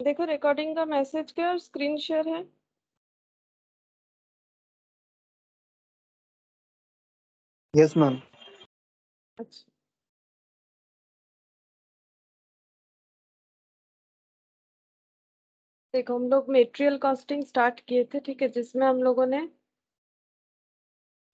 देखो रिकॉर्डिंग का मैसेज क्या और स्क्रीन शेयर है? यस मैम अच्छा। देखो हम लोग मेटेरियल कॉस्टिंग स्टार्ट किए थे ठीक है जिसमें हम लोगों ने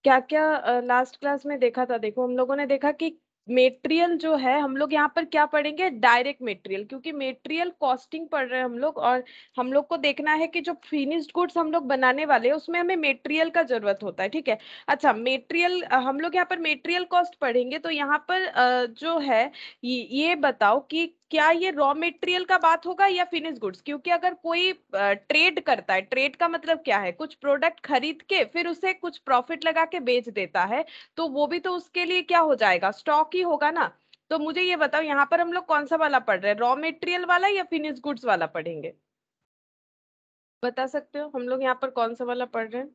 क्या क्या लास्ट क्लास में देखा था। देखो हम लोगों ने देखा कि मेटेरियल जो है, हम लोग यहाँ पर क्या पढ़ेंगे? डायरेक्ट मेटेरियल क्योंकि मेटेरियल कॉस्टिंग पढ़ रहे हैं हम लोग और हम लोग को देखना है कि जो फिनिश्ड गुड्स हम लोग बनाने वाले हैं, उसमें हमें मेटेरियल का ज़रूरत होता है, ठीक है? अच्छा मेटेरियल हम लोग यहाँ पर मेटेरियल कॉस्ट पढ़ेंगे तो यहाँ पर जो है ये बताओ कि क्या ये रॉ मेटेरियल का बात होगा या फिनिश गुड्स क्योंकि अगर कोई ट्रेड करता है ट्रेड का मतलब क्या है? कुछ प्रोडक्ट खरीद के फिर उसे कुछ प्रॉफिट लगा के बेच देता है तो वो भी तो उसके लिए क्या हो जाएगा? स्टॉक ही होगा ना? तो मुझे ये बताओ, यहाँ पर हम लोग कौन सा वाला पढ़ रहे हैं? रॉ मेटेरियल वाला या फिनिश गुड्स वाला पढ़ेंगे? बता सकते हो? हम लोग यहाँ पर कौन सा वाला पढ़ रहे हैं?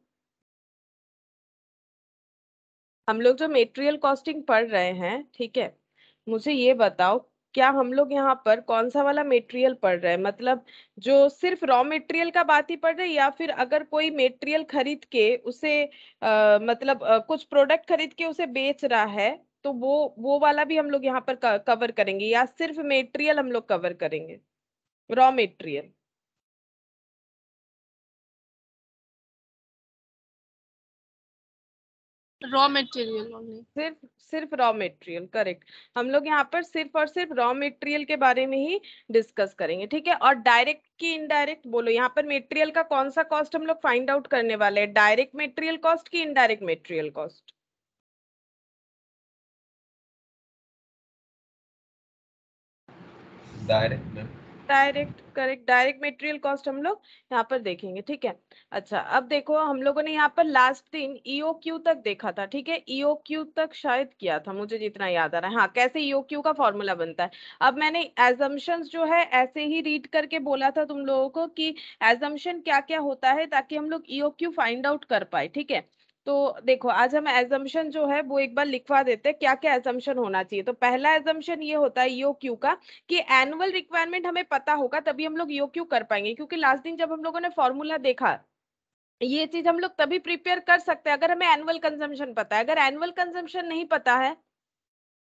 हम लोग जो मेटेरियल कॉस्टिंग पढ़ रहे हैं, ठीक है? मुझे ये बताओ क्या हम लोग यहाँ पर कौन सा वाला मेटेरियल पढ़ रहे हैं? मतलब जो सिर्फ़ रॉ मेटेरियल का बात ही पढ़ रहे हैं या फिर अगर कोई मेटेरियल खरीद के उसे आ, मतलब आ, कुछ प्रोडक्ट खरीद के उसे बेच रहा है तो वो वो वाला भी हम लोग यहाँ पर कवर करेंगे या सिर्फ़ मेटेरियल हम लोग कवर करेंगे? रॉ मेटेरियल रॉ मटेरियल सिर्फ़ सिर्फ़ रॉ मटेरियल करेक्ट हम लोग यहाँ पर सिर्फ़ और सिर्फ़ रॉ मटेरियल के बारे में ही डिस्कस करेंगे ठीक है? और डायरेक्ट की इनडायरेक्ट बोलो यहाँ पर मटेरियल का कौन सा कॉस्ट हम लोग फाइंड आउट करने वाले हैं? डायरेक्ट मटेरियल कॉस्ट की indirect material cost direct direct correct, direct material cost हम लोग यहाँ पर देखेंगे, ठीक है? अच्छा अब देखो, हम लोगों ने यहाँ पर लास्ट दिन ईओ क्यू तक देखा था, ठीक है? ईओ क्यू तक शायद किया था, मुझे जितना याद आ रहा है। हाँ कैसे ईओ क्यू का फॉर्मूला बनता है? अब मैंने एजम्पन्स जो है, ऐसे ही रीड करके बोला था तुम लोगों को कि एजम्पन क्या क्या होता है ताकि हम लोग ईओ क्यू फाइंड आउट कर पाए, ठीक है? तो देखो, आज हम एजम्पन जो है, वो एक बार लिखवा देते हैं क्या क्या एजम्पन होना चाहिए। तो पहला एजम्पन ये होता है यो क्यू का कि एनुअल रिक्वायरमेंट हमें पता होगा, तभी हम लोग यो क्यू कर पाएँगे। क्योंकि लास्ट दिन जब हम लोगों ने फॉर्मूला देखा, ये चीज़ हम लोग तभी प्रिपेयर कर सकते हैं, अगर हमें एनुअल कंजम्पन पता है। अगर एनुअल कंजम्पशन नहीं पता है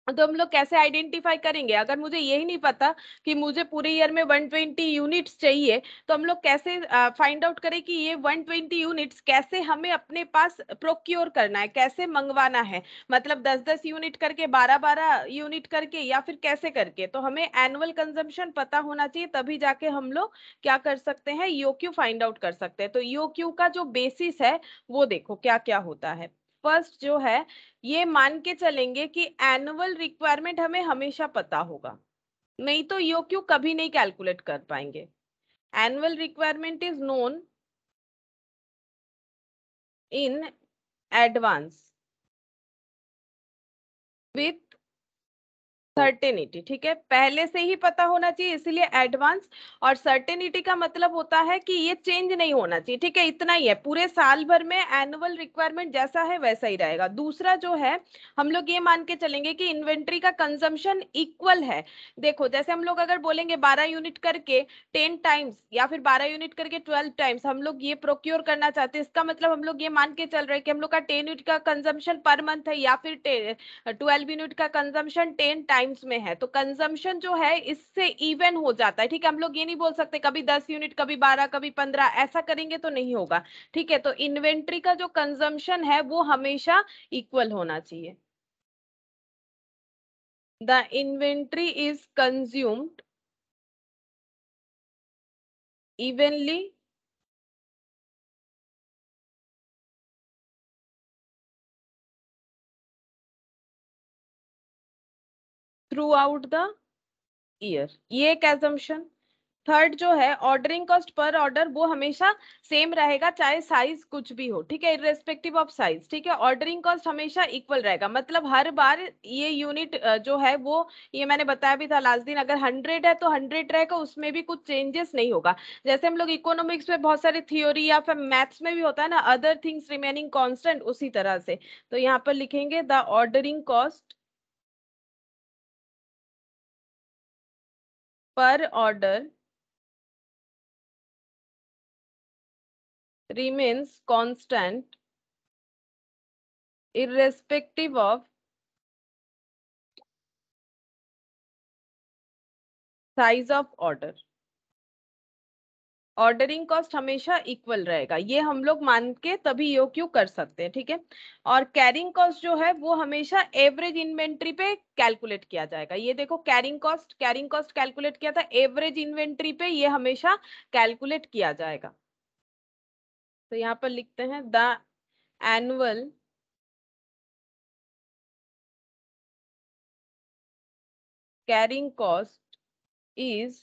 तो हम लोग कैसे आइडेंटिफाई करेंगे? अगर मुझे यही नहीं पता कि मुझे पूरे ईयर में 120 यूनिट्स चाहिए तो हम लोग कैसे फाइंड आउट करें कि ये 120 यूनिट्स कैसे हमें अपने पास प्रोक्योर करना है, कैसे मंगवाना है? मतलब 10-10 यूनिट करके 12-12 यूनिट करके या फिर कैसे करके? तो हमें एनुअल कंजम्पशन पता होना चाहिए, तभी जाके हम लोग क्या कर सकते हैं योक्यू फाइंड आउट कर सकते हैं। तो योक्यू का जो बेसिस है, वो देखो क्या क्या होता है। फ़र्स्ट जो है, ये मान के चलेंगे कि एनुअल रिक्वायरमेंट हमें हमेशा पता होगा। नहीं तो यो क्यों कभी नहीं कैलकुलेट कर पाएँगे। Annual requirement is known in advance with certainty ठीक है? पहले से ही पता होना चाहिए, इसलिए एडवांस और सर्टेनिटी का मतलब होता है कि ये चेंज नहीं होना चाहिए, ठीक है? इतना ही है, पूरे साल भर में एनुअल रिक्वायरमेंट जैसा है वैसा ही रहेगा। दूसरा जो है, हम लोग ये मान के चलेंगे कि इन्वेंट्री का कंजम्पशन इक्वल है। देखो, जैसे हम लोग अगर बोलेंगे बारह यूनिट करके टेन टाइम्स या फिर बारह यूनिट करके ट्वेल्व टाइम्स हम लोग ये प्रोक्योर करना चाहते हैं, इसका मतलब हम लोग ये मान के चल रहे हैं कि हम लोग का टेन यूनिट का कंजम्पशन पर मंथ है या फिर ट्वेल्व यूनिट का कंजम्पशन टेन टाइम टाइम्स में है तो कंजम्पशन जो है, इससे इवन हो जाता है, ठीक है? हम लोग ये नहीं बोल सकते, कभी दस यूनिट कभी बारह, कभी पंद्रह, ऐसा करेंगे तो नहीं होगा, ठीक है? तो इन्वेंट्री का जो कंजम्पशन है, वो हमेशा इक्वल होना चाहिए। The inventory is consumed evenly throughout the year ये एक एजम्पन थर्ड जो है ऑर्डरिंग कॉस्ट पर ऑर्डर वो हमेशा सेम रहेगा, चाहे साइज़ कुछ भी हो, ठीक है? इरेस्पेक्टिव ऑफ़ साइज़ ठीक है? ऑर्डरिंग कॉस्ट हमेशा इक्वल रहेगा। मतलब हर बार ये यूनिट जो है वो, ये मैंने बताया भी था लास्ट दिन, अगर हंड्रेड है तो हंड्रेड रहेगा, उसमें भी कुछ चेंजेस नहीं होगा। जैसे हम लोग इकोनॉमिक्स में बहुत सारी थियोरी या फिर मैथ्स में भी होता है ना अदर थिंग्स रिमेनिंग कॉन्स्टेंट उसी तरह से। तो यहाँ पर लिखेंगे the ordering cost per order remains constant irrespective of size of order. Ordering cost हमेशा इक्वल रहेगा। ये हम लोग मान के तभी यो क्यू कर सकते हैं, ठीक है? और कैरिंग कॉस्ट जो है, वो हमेशा एवरेज इन्वेंट्री पे कैलकुलेट किया जाएगा। ये देखो, carrying cost carrying cost calculate किया था, एवरेज इन्वेंट्री पे ये हमेशा कैलकुलेट किया जाएगा। तो यहाँ पर लिखते हैं, the annual carrying cost is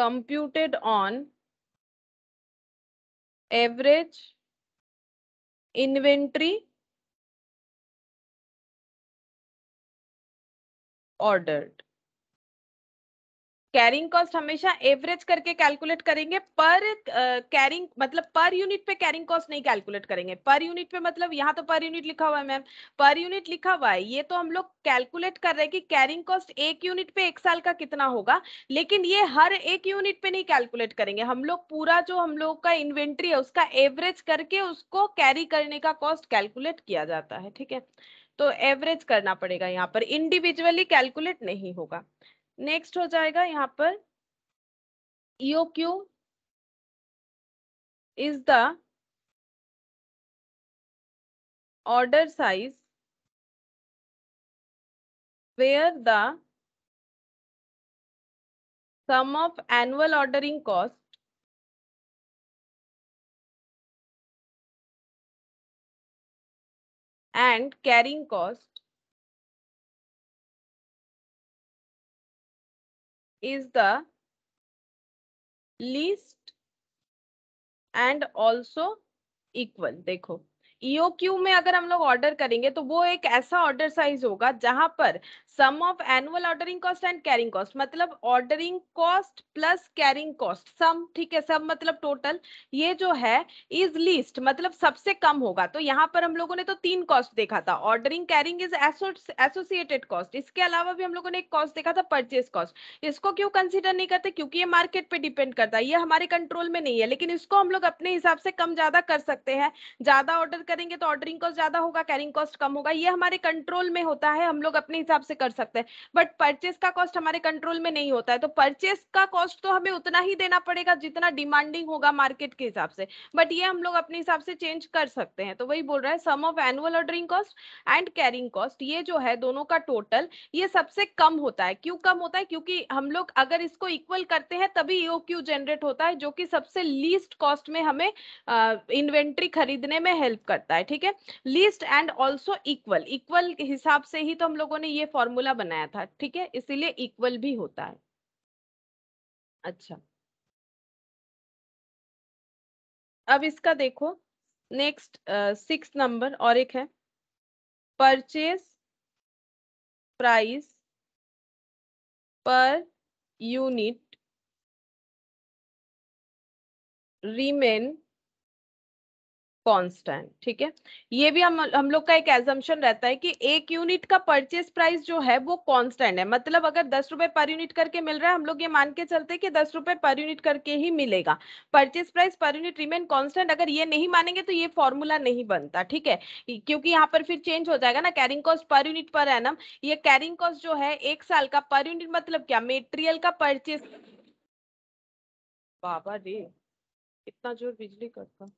computed on average inventory ordered carrying cost हमेशा एवरेज करके कैलकुलेट करेंगे पर कैरिंग uh, मतलब पर यूनिट पे कैरिंग कॉस्ट नहीं कैलकुलेट करेंगे। पर यूनिट पे मतलब यहाँ तो पर यूनिट लिखा हुआ है मैम पर यूनिट लिखा हुआ है ये तो हम लोग कैलकुलेट कर रहे हैं कि कैरिंग कॉस्ट एक यूनिट पे एक साल का कितना होगा लेकिन ये हर एक यूनिट पे नहीं कैलकुलेट करेंगे। हम लोग पूरा जो हम लोग का इन्वेंट्री है उसका एवरेज करके उसको कैरी करने का कॉस्ट कैलकुलेट किया जाता है ठीक है? तो एवरेज करना पड़ेगा यहाँ पर। इंडिविजुअली कैलकुलेट नहीं होगा। नेक्स्ट हो जाएगा यहाँ पर E O Q is the order size where the sum of annual ordering cost and carrying cost is the least and also equal. देखो EOQ में अगर हम लोग ऑर्डर करेंगे तो वो एक ऐसा ऑर्डर साइज़ होगा जहाँ पर sum of annual ordering cost and carrying cost मतलब ordering cost plus carrying cost sum ठीक है? सब मतलब टोटल ये जो है इज़ लीस्ट मतलब सबसे कम होगा। तो यहाँ पर हम लोगों ने तो तीन कॉस्ट देखा था। Ordering carrying is associated cost इसके अलावा भी हम लोगों ने एक कॉस्ट देखा था परचेज कॉस्ट इसको क्यों कंसिडर नहीं करते? क्योंकि ये मार्केट पे डिपेंड करता है। ये हमारे कंट्रोल में नहीं है। लेकिन इसको हम लोग अपने हिसाब से कम ज़्यादा कर सकते हैं। ज़्यादा ऑर्डर करेंगे तो ऑर्डरिंग कॉस्ट ज़्यादा होगा कैरिंग कॉस्ट कम होगा। ये हमारे कंट्रोल में होता है। हम लोग अपने हिसाब से कर सकते हैं। बट परचेस का कॉस्ट हमारे कंट्रोल में नहीं होता है तो परचेस का कॉस्ट तो हमें उतना ही देना पड़ेगा जितना डिमांडिंग होगा मार्केट के हिसाब से। बट ये हम लोग अपने हिसाब से चेंज कर सकते हैं। तो वही बोल रहा है sum of annual ordering cost and carrying cost ये जो है दोनों का टोटल ये सबसे कम होता है। क्यों कम होता है? क्योंकि हम लोग अगर इसको इक्वल करते हैं, तभी ईओ क्यू जनरेट होता है, जो कि सबसे लीस्ट कॉस्ट में हमें इन्वेंट्री खरीदने में हेल्प करता है, ठीक है? Least and also equal equal हिसाब से ही तो हम लोगों ने ये फॉर्मूला बनाया था, ठीक है? इसीलिए इक्वल भी होता है। अच्छा। अब इसका देखो नेक्स्ट सिक्स नंबर और एक है। Purchase price per unit remain constant ठीक है? ये भी हम हम लोग का एक एजम्पन रहता है कि एक यूनिट का परचेज प्राइस जो है वो कांस्टेंट है। मतलब अगर दस रुपए पर यूनिट करके मिल रहा है, हम लोग ये मान के चलते हैं कि दस रुपए पर यूनिट करके ही मिलेगा। Purchase price per unit remain constant अगर ये नहीं मानेंगे तो ये फॉर्मूला नहीं बनता, ठीक है? क्योंकि यहाँ पर फिर चेंज हो जाएगा ना carrying cost per unit per annum ये कैरिंग कॉस्ट जो है एक साल का पर यूनिट मतलब क्या? मेटेरियल का परचेज बाबा रे, इतना ज़ोर बिजली करता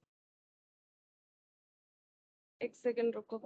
एक सेकंड रुको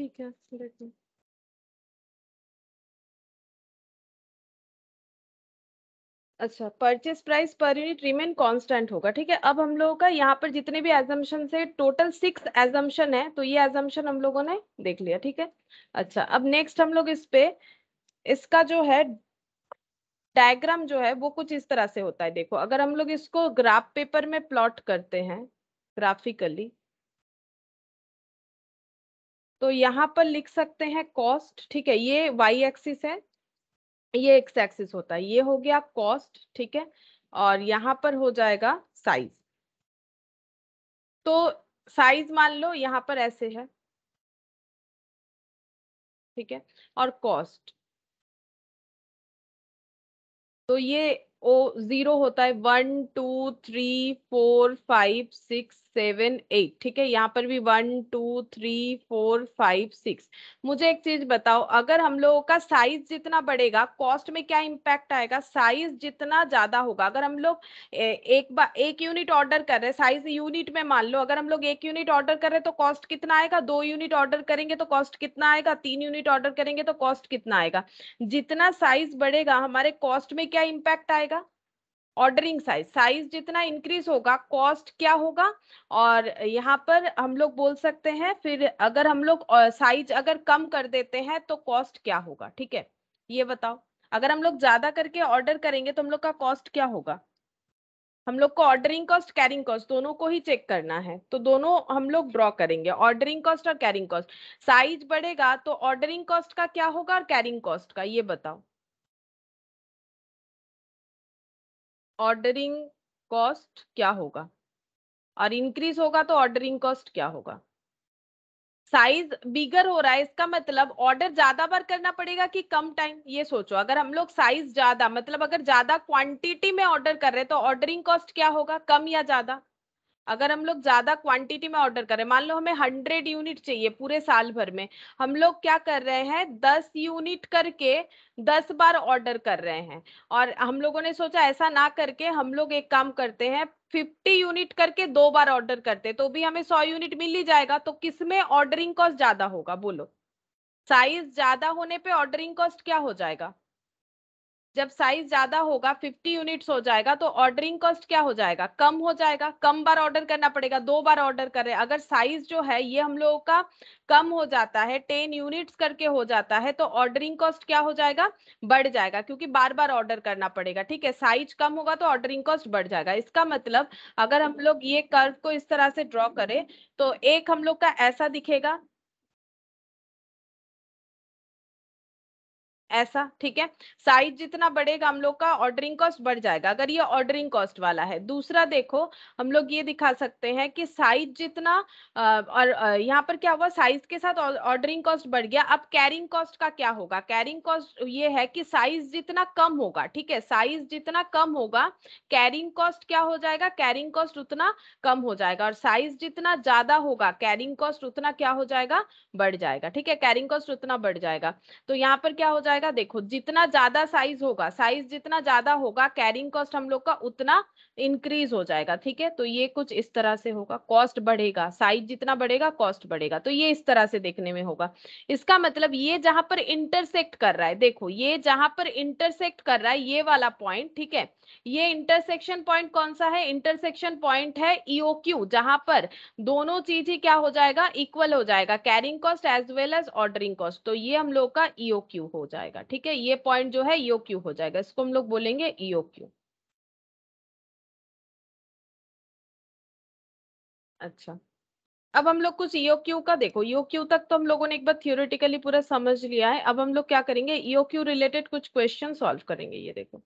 ठीक है देखो अच्छा purchase price per unit remain constant होगा, ठीक है? अब हम लोगों का यहाँ पर जितने भी एजम्पशन है टोटल सिक्स एजम्पशन है तो ये एजम्पशन हम लोगों ने देख लिया, ठीक है? अच्छा अब नेक्स्ट हम लोग इस पे, इसका जो है डायग्राम जो है, वो कुछ इस तरह से होता है, देखो, अगर हम लोग इसको ग्राफ पेपर में प्लॉट करते हैं ग्राफिकली तो यहाँ पर लिख सकते हैं कॉस्ट ठीक है, ये वाई एक्सिस है, ये एक्स एक्सिस होता है, ये हो गया कॉस्ट ठीक है, और यहाँ पर हो जाएगा साइज़ तो साइज़ मान लो, यहाँ पर ऐसे है, ठीक है, और कॉस्ट तो ये ओ ज़ीरो होता है one two three four five six seven, eight, ठीक है? यहाँ पर भी one, two, three, four, five, six. मुझे एक चीज़ बताओ, अगर हम लोगों का साइज़ जितना बढ़ेगा, कॉस्ट में क्या इम्पैक्ट आएगा? साइज़ जितना ज़्यादा होगा, अगर हम लोग एक बार एक यूनिट ऑर्डर कर रहे हैं, साइज़ यूनिट में मान लो, अगर हम लोग एक यूनिट ऑर्डर कर रहे हैं तो कॉस्ट कितना आएगा? दो यूनिट ऑर्डर करेंगे तो कॉस्ट कितना आएगा? तीन यूनिट ऑर्डर करेंगे तो कॉस्ट कितना आएगा? जितना साइज़ बढ़ेगा, हमारे कॉस्ट में क्या इम्पैक्ट आएगा? ऑर्डरिंग साइज़ साइज़ जितना इंक्रीज होगा कॉस्ट क्या होगा? और यहाँ पर हम लोग बोल सकते हैं, फिर अगर हम लोग साइज़ अगर कम कर देते हैं तो कॉस्ट क्या होगा? ठीक है? ये बताओ। अगर हम लोग ज़्यादा करके ऑर्डर करेंगे तो हम लोग का कॉस्ट क्या होगा? हम लोग को ऑर्डरिंग कॉस्ट कैरिंग कॉस्ट दोनों को ही चेक करना है। तो दोनों हम लोग ड्रॉ करेंगे ऑर्डरिंग कॉस्ट और कैरिंग कॉस्ट साइज़ बढ़ेगा तो ऑर्डरिंग कॉस्ट का क्या होगा और कैरिंग कॉस्ट का? ये बताओ। ऑर्डरिंग कॉस्ट क्या होगा? और इंक्रीज होगा तो ऑर्डरिंग कॉस्ट क्या होगा? साइज़ बिगर हो रहा है, इसका मतलब ऑर्डर ज़्यादा बार करना पड़ेगा कि कम टाइम ये सोचो, अगर हम लोग साइज़ ज़्यादा मतलब अगर ज़्यादा क्वांटिटी में ऑर्डर कर रहे हैं तो ऑर्डरिंग कॉस्ट क्या होगा? कम या ज़्यादा? अगर हम लोग ज़्यादा क्वांटिटी में ऑर्डर करें मान लो हमें हंड्रेड यूनिट चाहिए पूरे साल भर में, हम लोग क्या कर रहे हैं, दस यूनिट करके दस बार ऑर्डर कर रहे हैं। और हम लोगों ने सोचा ऐसा ना करके हम लोग एक काम करते हैं फिफ्टी यूनिट करके दो बार ऑर्डर करते तो भी हमें सौ यूनिट मिल ही जाएगा तो किसमें ऑर्डरिंग कॉस्ट ज़्यादा होगा, बोलो। साइज़ ज़्यादा होने पे ऑर्डरिंग कॉस्ट क्या हो जाएगा? जब साइज़ ज़्यादा होगा 50 यूनिट्स हो जाएगा तो ऑर्डरिंग कॉस्ट क्या हो जाएगा? कम हो जाएगा। कम बार ऑर्डर करना पड़ेगा, दो बार ऑर्डर करें अगर साइज़ जो है, ये हम लोगों का कम हो जाता है 10 यूनिट्स करके हो जाता है तो ऑर्डरिंग कॉस्ट क्या हो जाएगा? बढ़ जाएगा, क्योंकि बार बार ऑर्डर करना पड़ेगा, ठीक है? साइज़ कम होगा तो ऑर्डरिंग कॉस्ट बढ़ जाएगा। इसका मतलब अगर हम लोग ये कर्व को इस तरह से ड्रॉ करें तो एक हम लोग का ऐसा दिखेगा ऐसा, ठीक है? साइज़ जितना बढ़ेगा हम लोग का ऑर्डरिंग कॉस्ट बढ़ जाएगा। अगर ये ऑर्डरिंग कॉस्ट वाला है। दूसरा देखो, हम लोग ये दिखा सकते हैं कि साइज़ जितना और यहाँ पर क्या हुआ? साइज़ के साथ ऑर्डरिंग कॉस्ट बढ़ गया। अब कैरिंग कॉस्ट का क्या होगा? कैरिंग कॉस्ट ये है कि साइज़ जितना कम होगा, ठीक है? साइज़ जितना कम होगा कैरिंग कॉस्ट क्या हो जाएगा? कैरिंग कॉस्ट उतना कम हो जाएगा। और साइज़ जितना ज़्यादा होगा कैरिंग कॉस्ट उतना क्या हो जाएगा? बढ़ जाएगा, ठीक है? कैरिंग कॉस्ट उतना बढ़ जाएगा। तो यहाँ पर क्या हो जाएगा? जाएगा, देखो, जितना ज़्यादा साइज़ होगा साइज़ जितना ज़्यादा होगा कैरिंग कॉस्ट हम लोग का उतना इंक्रीज हो जाएगा, ठीक है? तो ये कुछ इस तरह से होगा। कॉस्ट बढ़ेगा साइज़ जितना बढ़ेगा कॉस्ट बढ़ेगा। तो ये इस तरह से देखने में होगा। इसका मतलब ये जहाँ पर इंटरसेक्ट कर रहा है, देखो, ये जहाँ पर इंटरसेक्ट कर रहा है, ये वाला पॉइंट ठीक है? ये इंटरसेक्शन पॉइंट कौन सा है? इंटरसेक्शन पॉइंट है ईओक्यू जहाँ पर दोनों चीज़ ही क्या हो जाएगा? इक्वल हो जाएगा carrying cost as well as ordering cost तो ये हम लोग का ईओक्यू हो जाएगा, ठीक है? ये पॉइंट जो है ईओक्यू हो जाएगा। इसको हम लोग बोलेंगे ईओक्यू अच्छा। अब हम लोग कुछ ईओक्यू का देखो। ईओक्यू तक तो हम लोगों ने एक बार थियोरेटिकली पूरा समझ लिया है। अब हम लोग क्या करेंगे? ईओक्यू रिलेटेड कुछ क्वेश्चन सॉल्व करेंगे। ये देखो।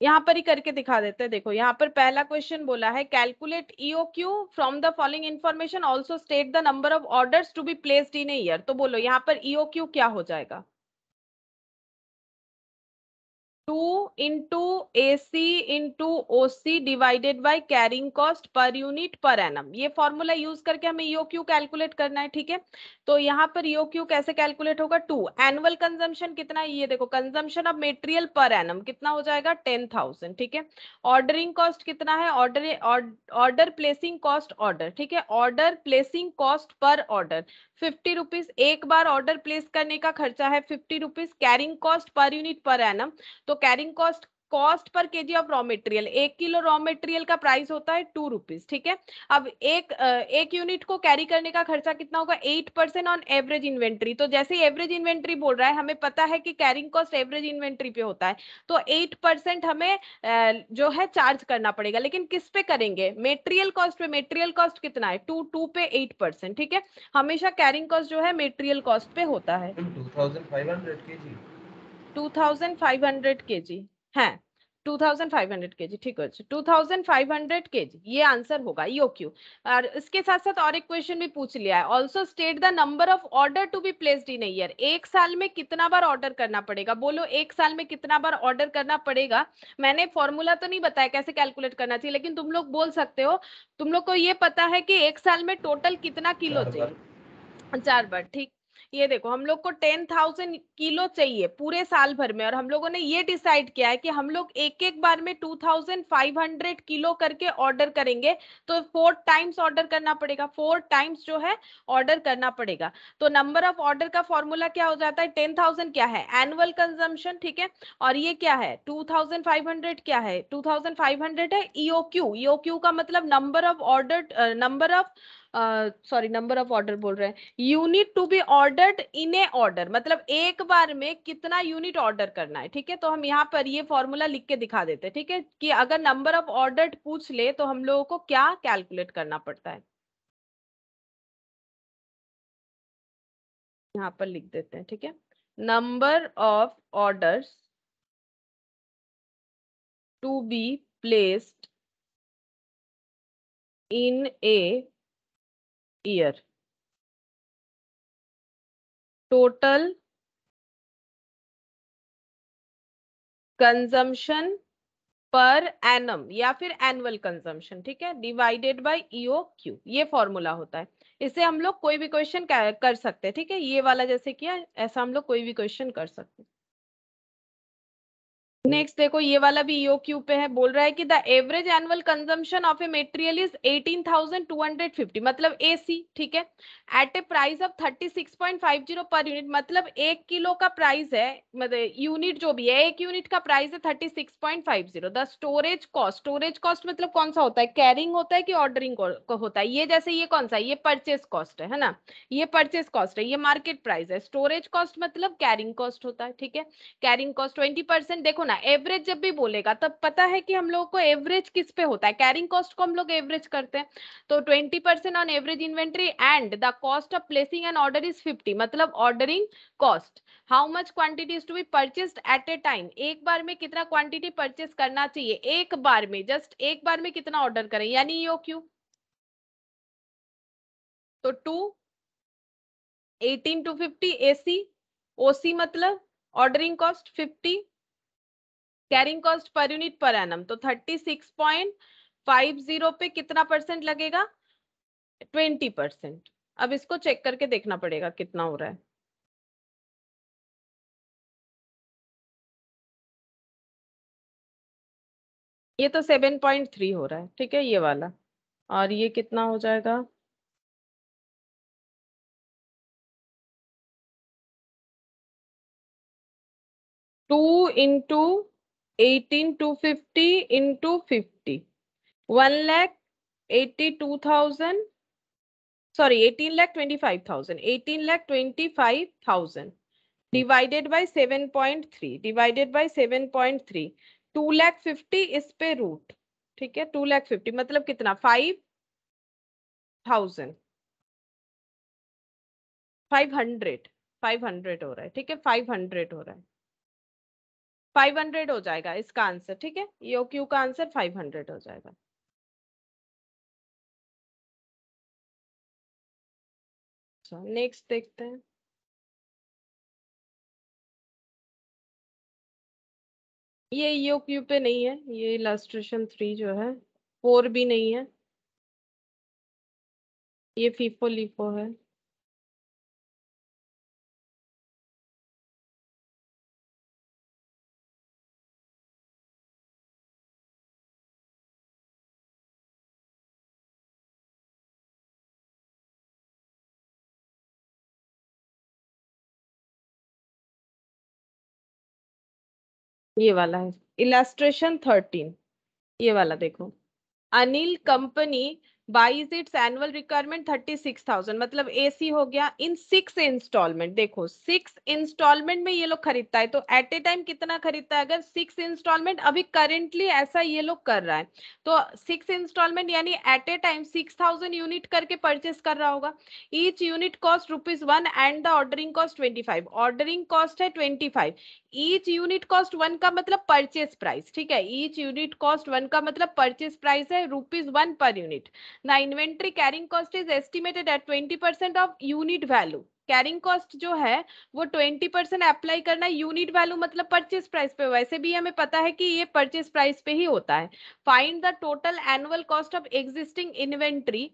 यहाँ पर ही करके दिखा देते हैं। देखो, यहाँ पर पहला क्वेश्चन बोला है calculate EOQ from the following information also state the number of orders to be placed in year तो बोलो, यहाँ पर ईओक्यू क्या हो जाएगा? Two into A C into O C divided by carrying cost per unit per annum ये formula use करके हमें ईओ क्यू कैलकुलेट करना है, ठीक है? तो यहाँ पर ईओ क्यू कैसे कैलकुलेट होगा? टू एनुअल कंजम्पशन कितना है? ये देखो consumption of material per annum कितना हो जाएगा? टेन थाउज़ेंड ठीक है? ऑर्डरिंग कॉस्ट कितना है? Order order placing cost order ठीक है? Order placing cost per order fifty rupees एक बार ऑर्डर प्लेस करने का खर्चा है fifty rupees carrying cost per unit per annum तो carrying cost cost per KG of raw material एक किलो रॉ मटेरियल का प्राइस होता है टू रुपीज़ ठीक है? अब एक एक यूनिट को कैरी करने का खर्चा कितना होगा? Eight percent on average inventory. तो जैसे एवरेज इन्वेंट्री बोल रहा है हमें पता है कि कैरिंग कॉस्ट एवरेज इन्वेंट्री पे होता है तो एट परसेंट हमें जो है चार्ज करना पड़ेगा। लेकिन किस पे करेंगे? मेटेरियल कॉस्ट पे। मेटेरियल कॉस्ट कितना है? टू टू पे एट परसेंट ठीक है? हमेशा कैरिंग कॉस्ट जो है मेटेरियल कॉस्ट पे होता है। टू थाउज़ेंड फाइव हंड्रेड के जी 2500 2500 केजी ठीक है? 2500 केजी ये आंसर होगा यो क्यू और इसके साथ साथ और एक क्वेश्चन भी पूछ लिया है। Also state the number of order to be placed in year एक साल में कितना बार ऑर्डर करना पड़ेगा? बोलो एक साल में कितना बार ऑर्डर करना पड़ेगा? मैंने फॉर्मूला तो नहीं बताया कैसे कैलकुलेट करना चाहिए लेकिन तुम लोग बोल सकते हो। तुम लोग को ये पता है कि एक साल में टोटल कितना किलो चाहिए? चार बार ठीक। ये देखो, हम लोग को टेन थाउज़ेंड किलो चाहिए पूरे साल भर में और हम लोगों ने ये डिसाइड किया है कि हम लोग एक एक बार में two thousand five hundred kilo करके ऑर्डर करेंगे तो फोर टाइम्स ऑर्डर करना पड़ेगा, फोर टाइम्स जो है ऑर्डर करना पड़ेगा। तो नंबर ऑफ़ ऑर्डर का फॉर्मूला क्या हो जाता है? टेन थाउज़ेंड क्या है? एनुअल कंजम्पशन, ठीक है? और ये क्या है? टू थाउज़ेंड फाइव हंड्रेड क्या है? टू थाउज़ेंड फाइव हंड्रेड है E O E O Q का मतलब number of order number of sorry number of order बोल रहे हैं। Unit to be ordered in a order मतलब एक बार में कितना यूनिट ऑर्डर करना है, ठीक है? तो हम यहाँ पर ये फॉर्मूला लिख के दिखा देते हैं, ठीक है? कि अगर नंबर ऑफ़ ऑर्डर पूछ ले तो हम लोगों को क्या कैलकुलेट करना पड़ता है? यहाँ पर लिख देते हैं, ठीक है? Number of orders to be placed in a year total consumption per annum या फिर एनुअल कंजम्पशन ठीक है? Divided by E O Q ये फॉर्मूला होता है। इससे हम लोग कोई भी क्वेश्चन कर सकते हैं, ठीक है? ये वाला जैसे किया, ऐसा हम लोग कोई भी क्वेश्चन कर सकते हैं। नेक्स्ट देखो ये वाला भी ईओ क्यू पे है बोल रहा है कि the average annual consumption of a material is 18,250 मतलब एसी ठीक है? Eight A price of 36.50 per unit मतलब एक किलो का प्राइस है मतलब यूनिट जो भी है एक यूनिट का प्राइस है 36.50 the storage cost storage cost मतलब कौन सा होता है? कैरिंग होता है कि ऑर्डरिंग होता है? ये जैसे ये कौन सा है? ये परचेस कॉस्ट है ना? ये परचेस कॉस्ट है ये मार्केट प्राइस है। स्टोरेज कॉस्ट मतलब कैरिंग कॉस्ट होता है ठीक है? कैरिंग कॉस्ट ट्वेंटी देखो ना एवरेज जब भी बोलेगा, तब पता है कि हम लोगों को एवरेज किस पे होता है? कैरिंग कॉस्ट को हम लोग एवरेज करते हैं। तो twenty percent on average inventory and the cost of placing an order is fifty मतलब ordering cost how much quantity is to be purchased at a time एक बार में कितना क्वांटिटी परचेस करना चाहिए? एक बार में जस्ट एक बार में कितना ऑर्डर करें? यानी यो क्यू? तो two eighteen two fifty A C O C मतलब ordering cost fifty carrying cost per unit per annum तो thirty six point five zero पे कितना परसेंट लगेगा? ट्वेंटी परसेंट अब इसको चेक करके देखना पड़ेगा कितना हो रहा है। ये तो सेवन पॉइंट थ्री हो रहा है, ठीक है, ये वाला। और ये कितना हो जाएगा? Two into eighteen two fifty in two fifty one lakh eighty two thousand sorry 18250 into 50 1 lakh 82000 sorry 18 lakh 25000 18 seven point three divided 7.3 seven point three two lakh fifty इस पे रूट ठीक है? टू लैख फिफ्टी मतलब कितना? Five thousand five hundred five hundred हो रहा है। ठीक है? फाइव हंड्रेड हो रहा है। 500 हो जाएगा, इसका आंसर ठीक है? यो क्यू का आंसर 500 हो जाएगा। नेक्स्ट देखते हैं। ये ईओ क्यू पे नहीं है, ये इलास्ट्रेशन थ्री जो है फोर भी नहीं है। ये फीफो लिफो है। ये वाला है। इलास्ट्रेशन थर्टीन ये वाला देखो। Anil company buys its annual requirement thirty six thousand मतलब एसी हो गया इन सिक्स इंस्टॉलमेंट देखो सिक्स इंस्टॉलमेंट में ये लोग खरीदता है तो एट ए टाइम कितना खरीदता है? अगर सिक्स इंस्टॉलमेंट अभी करेंटली ऐसा ये लोग कर रहा है तो सिक्स इंस्टॉलमेंट यानी at a time six thousand unit करके परचेस कर रहा होगा। Each unit cost rupees one and the ordering cost twenty five ordering cost है twenty five each unit cost one का मतलब परचेस प्राइस ठीक है? ईच यूनिट कॉस्ट वन का मतलब परचेस प्राइस है rupees one per unit the inventory carrying cost is estimated at 20% of unit value. Carrying cost जो है, वो 20 परसेंट अप्लाई करना यूनिट वैल्यू मतलब परचेस प्राइस पे। वैसे भी हमें पता है कि ये परचेस प्राइस पे ही होता है। Find the total annual cost of existing inventory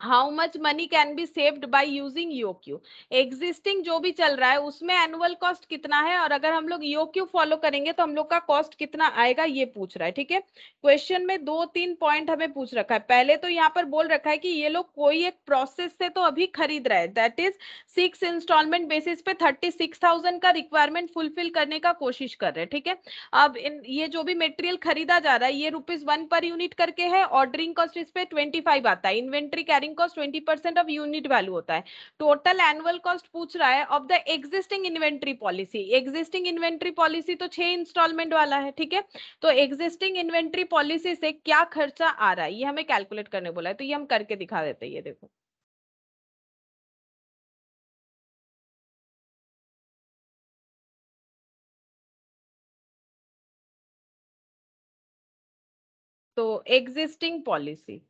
how much money can be saved by using EOQ existing जो भी चल रहा है, उसमें एनुअल कॉस्ट कितना है? और अगर हम लोग योक्यू फॉलो करेंगे तो हम लोग का कॉस्ट कितना आएगा, ये पूछ रहा है, ठीक है? क्वेश्चन में दो तीन पॉइंट हमें पूछ रखा है। पहले तो यहाँ पर बोल रखा है कि ये लोग कोई एक प्रोसेस से तो अभी खरीद रहे हैं। That is six instalment basis पे थर्टी सिक्स थाउज़ेंड का रिक्वायरमेंट फुलफिल करने का कोशिश कर रहे हैं, ठीक है? अब इन, ये जो भी मेटेरियल खरीदा जा रहा है, ये रुपीज़ वन पर यूनिट करके है ऑर्डरिंग कॉस्ट इस पे ट्वेंटी फाइव आता है। Inventory carry carrying cost twenty percent of unit value होता है। टोटल एनुअल कॉस्ट पूछ रहा है of the existing inventory policy existing inventory policy तो छह इंस्टॉलमेंट वाला है, ठीक है? तो एग्जिस्टिंग इन्वेंट्री पॉलिसी से क्या खर्चा आ रहा है? ये हमें कैलकुलेट करने बोला है तो ये हम करके दिखा देते हैं, ये देखो। तो एग्जिस्टिंग पॉलिसी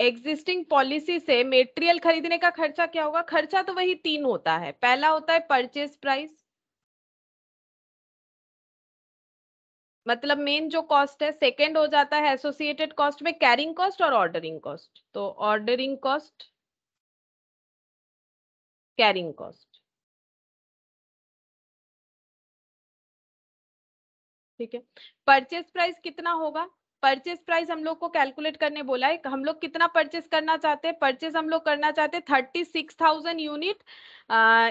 एग्जिस्टिंग पॉलिसी से मेटेरियल खरीदने का खर्चा क्या होगा? खर्चा तो वही तीन होता है। पहला होता है परचेज प्राइस मतलब मेन जो कॉस्ट है सेकंड हो जाता है एसोसिएटेड कॉस्ट में कैरिंग कॉस्ट और ऑर्डरिंग कॉस्ट तो ऑर्डरिंग कॉस्ट कैरिंग कॉस्ट ठीक है? परचेज प्राइस कितना होगा? परचेज प्राइस हम लोग को कैलकुलेट करने बोला है हम लोग कितना परचेज करना चाहते हैं? परचेज हम लोग करना चाहते हैं thirty six thousand unit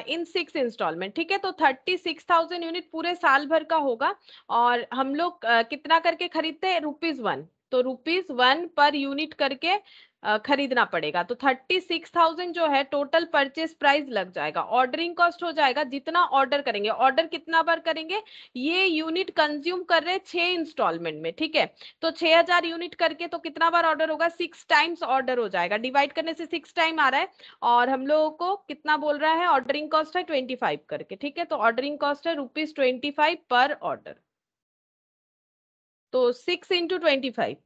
in six instalment ठीक है? तो थर्टी सिक्स थाउज़ेंड यूनिट पूरे साल भर का होगा और हम लोग uh, कितना करके खरीदते हैं? रुपीज़ वन तो रुपीज़ वन पर यूनिट करके खरीदना पड़ेगा। तो थर्टी सिक्स थाउज़ेंड जो है, टोटल परचेज प्राइस लग जाएगा। ऑर्डरिंग कॉस्ट हो जाएगा जितना ऑर्डर करेंगे। ऑर्डर कितना बार करेंगे? ये यूनिट कंज्यूम कर रहे छह इंस्टॉलमेंट में, ठीक है? तो छह हज़ार यूनिट करके तो कितना बार ऑर्डर होगा? सिक्स टाइम्स ऑर्डर हो जाएगा। डिवाइड करने से सिक्स टाइम आ रहा है और हम लोगों को कितना बोल रहा है? ऑर्डरिंग कॉस्ट है ट्वेंटी फाइव करके, ठीक है? तो ऑर्डरिंग कॉस्ट है rupees twenty five per order. तो six into twenty five.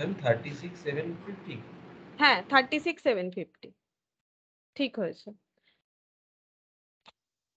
ma'am thirty six seven fifty হ্যাঁ থার্টি সিক্স সেভেন ফিফটি ঠিক হয়েছে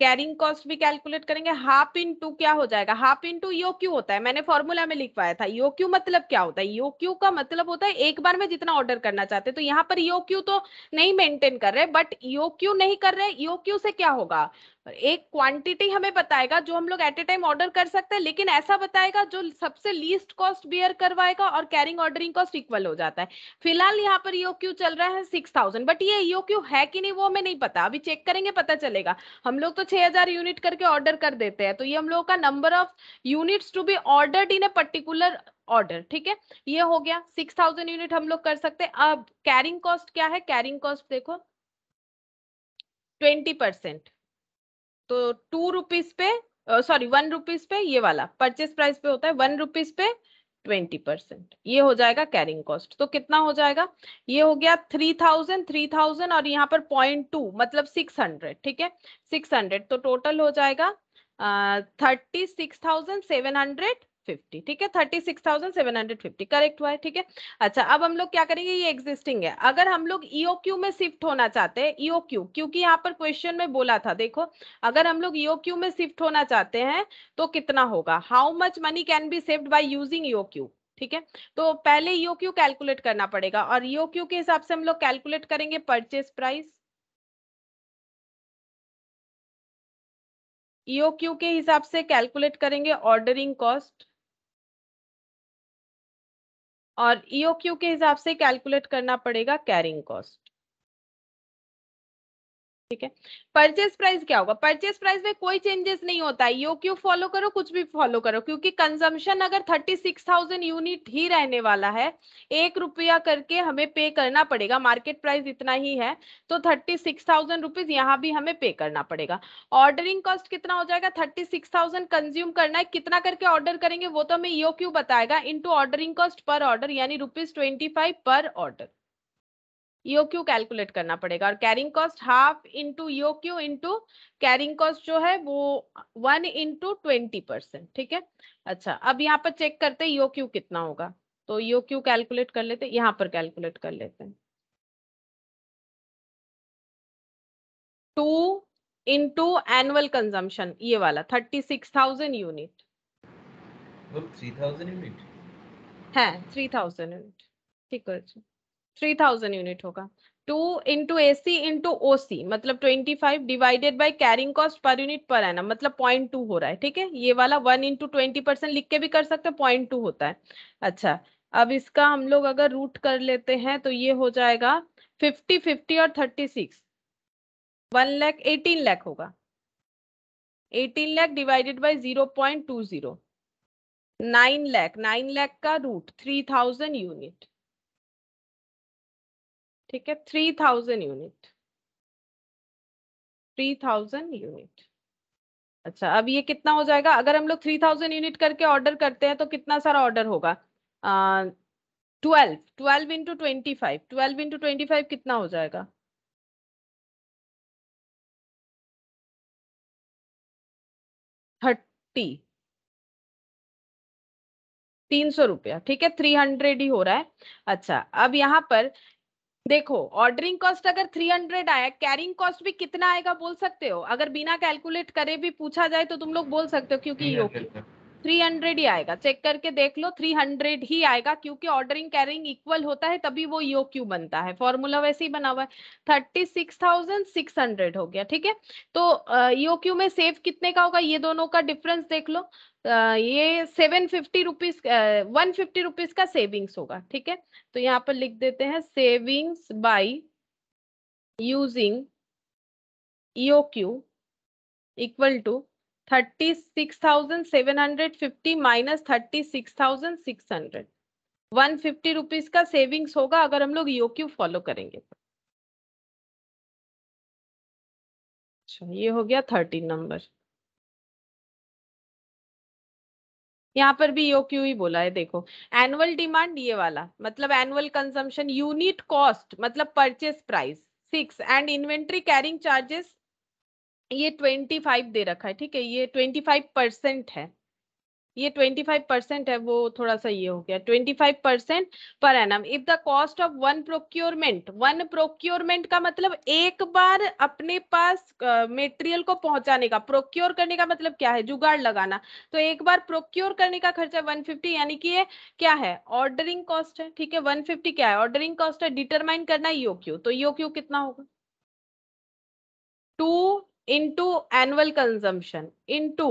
कैरिंग कॉस्ट भी कैलकुलेट करेंगे हाफ इन टू क्या हो जाएगा half in to yo Q होता है मैंने फॉर्मूला में लिखवाया था यो क्यू मतलब क्या होता है यो क्यू का मतलब होता है एक बार में जितना ऑर्डर करना चाहते हैं तो यहाँ पर यो क्यू तो नहीं मेंटेन कर रहे बट यो क्यू नहीं कर रहे यो क्यू से क्या होगा एक क्वांटिटी हमें बताएगा जो हम लोग एट ए टाइम ऑर्डर कर सकते हैं, लेकिन ऐसा बताएगा जो सबसे लीस्ट कॉस्ट बियर करवाएगा और कैरिंग ऑर्डरिंग कॉस्ट इक्वल हो जाता है। फ़िलहाल यहाँ पर यो क्यू चल रहा है सिक्स थाउज़ेंड बट ये यो क्यू है कि नहीं वो हमें नहीं पता। अभी चेक करेंगे, पता चलेगा। हम लोग तो छह हज़ार यूनिट करके ऑर्डर कर देते हैं तो ये हम लोग का number of units to be ordered in a particular order ठीक है? ये हो गया सिक्स थाउज़ेंड यूनिट हम लोग कर सकते हैं। अब कैरिंग कॉस्ट क्या है? कैरिंग कॉस्ट देखो ट्वेंटी परसेंट तो टू रुपीज़ पे सॉरी वन रुपीज़ पे ये वाला परचेस प्राइस पे होता है वन रुपीज़ पे ट्वेंटी परसेंट ये हो जाएगा कैरिंग कॉस्ट तो कितना हो जाएगा? ये हो गया थ्री थाउज़ेंड थ्री थाउज़ेंड और यहाँ पर पॉइंट टू मतलब सिक्स हंड्रेड ठीक है? सिक्स हंड्रेड तो टोटल हो जाएगा thirty six thousand seven hundred fifty ठीक है? Thirty six thousand seven hundred fifty correct हुआ है, ठीक है? अच्छा अब हम लोग क्या करेंगे? ये एग्जिस्टिंग है। अगर हम लोग ईओक्यू में शिफ्ट होना चाहते हैं ईओक्यू क्योंकि यहाँ पर क्वेश्चन में बोला था, देखो, अगर हम लोग ईओक्यू में शिफ्ट होना चाहते हैं तो कितना होगा? How much money can be saved by using EOQ ठीक है? तो पहले ईओक्यू कैलकुलेट करना पड़ेगा, और ईओक्यू के हिसाब से हम लोग कैलकुलेट करेंगे परचेज प्राइस ईओक्यू के हिसाब से कैलकुलेट करेंगे ऑर्डरिंग कॉस्ट और ईओक्यू के हिसाब से कैलकुलेट करना पड़ेगा कैरिंग कॉस्ट ठीक है? परचेज प्राइस क्या होगा? परचेज प्राइस में कोई चेंजेस नहीं होता। है ईओक्यू फॉलो करो, कुछ भी फॉलो करो, क्योंकि कंजम्पशन अगर थर्टी सिक्स थाउज़ेंड यूनिट ही रहने वाला है, एक रुपया करके हमें पे करना पड़ेगा। मार्केट प्राइस इतना ही है तो थर्टी सिक्स थाउज़ेंड रुपीज़ यहाँ भी हमें पे करना पड़ेगा। ऑर्डरिंग कॉस्ट कितना हो जाएगा? थर्टी सिक्स थाउज़ेंड कंज्यूम करना है। कितना करके ऑर्डर करेंगे, वो तो हमें ईओक्यू बताएगा। Into ordering cost per order यानी rupees twenty five per order EOQ calculate करना पड़ेगा? और carrying cost half into EOQ into carrying cost जो है वो वन इंटू ट्वेंटी परसेंट ठीक है? अच्छा अब यहाँ पर चेक करते हैं ईओक्यू कितना होगा? तो ईओक्यू कैलकुलेट कर लेते हैं? यहाँ पर कैलकुलेट कर लेते हैं। टू इंटू एनुअल कंजम्पशन ये वाला thirty six thousand unit three thousand unit है थ्री थाउज़ेंड यूनिट ठीक है। थ्री थाउज़ेंड यूनिट होगा। Two into A C into O C मतलब twenty five divided by carrying cost per unit per annum मतलब point two हो रहा है, ठीक है? ये वाला वन इंटू ट्वेंटी परसेंट लिख के भी कर सकते हैं पॉइंट टू होता है। अच्छा अब इसका हम लोग अगर रूट कर लेते हैं तो ये हो जाएगा फिफ्टी फिफ्टी और thirty six one lakh eighteen lakh होगा। Eighteen lakh divided by zero point two zero nine lakh nine lakh का रूट थ्री थाउज़ेंड यूनिट ठीक है? Three thousand unit three thousand unit अच्छा अब ये कितना हो जाएगा? अगर हम लोग थ्री थाउज़ेंड यूनिट करके ऑर्डर करते हैं तो कितना सारा ऑर्डर होगा? Twelve twelve into twenty five twelve into twenty five कितना हो जाएगा? थर्टी तीन सौ रुपया। ठीक है? थ्री हंड्रेड ही हो रहा है। अच्छा अब यहाँ पर देखो ऑर्डरिंग कॉस्ट अगर 300 आया कैरिंग कॉस्ट भी कितना आएगा बोल सकते हो? अगर बिना कैलकुलेट करे भी पूछा जाए तो तुम लोग बोल सकते हो क्योंकि योगी 300 ही आएगा। चेक करके देख लो 300 ही आएगा क्योंकि ऑर्डरिंग कैरिंग इक्वल होता है तभी वो यो क्यू बनता है। फॉर्मूला वैसे ही बना हुआ है। Thirty six thousand six hundred हो गया ठीक है? तो यो क्यू में सेव कितने का होगा? ये दोनों का डिफरेंस देख लो। Uh, ये seven fifty rupees one fifty rupees का सेविंग्स होगा ठीक है? तो यहाँ पर लिख देते हैं savings by using EOQ equal to thirty six thousand seven hundred fifty minus thirty six thousand six hundred. One fifty rupees का सेविंग्स होगा अगर हम लोग ईओ क्यू फॉलो करेंगे? अच्छा ये हो गया थर्टीन नंबर। यहाँ पर भी यो क्यू ही बोला है, देखो। एनुअल डिमांड ये वाला मतलब एनुअल कंजम्पशन यूनिट कॉस्ट मतलब purchase price six and inventory carrying charges ये ट्वेंटी फाइव दे रखा है ठीक है? ये ट्वेंटी फाइव परसेंट है। ये 25 परसेंट है वो थोड़ा सा ये हो गया 25 percent per annum if the cost of one procurement one procurement का मतलब एक बार अपने पास मटेरियल uh, को पहुँचाने का प्रोक्योर करने का मतलब क्या है? जुगाड़ लगाना। तो एक बार प्रोक्योर करने का खर्चा 150 यानी कि ये क्या है? ऑर्डरिंग कॉस्ट है ठीक है? 150 क्या है? ऑर्डरिंग कॉस्ट है डिटरमाइन करना यो क्यू तो यो क्यू कितना होगा? Two into annual consumption into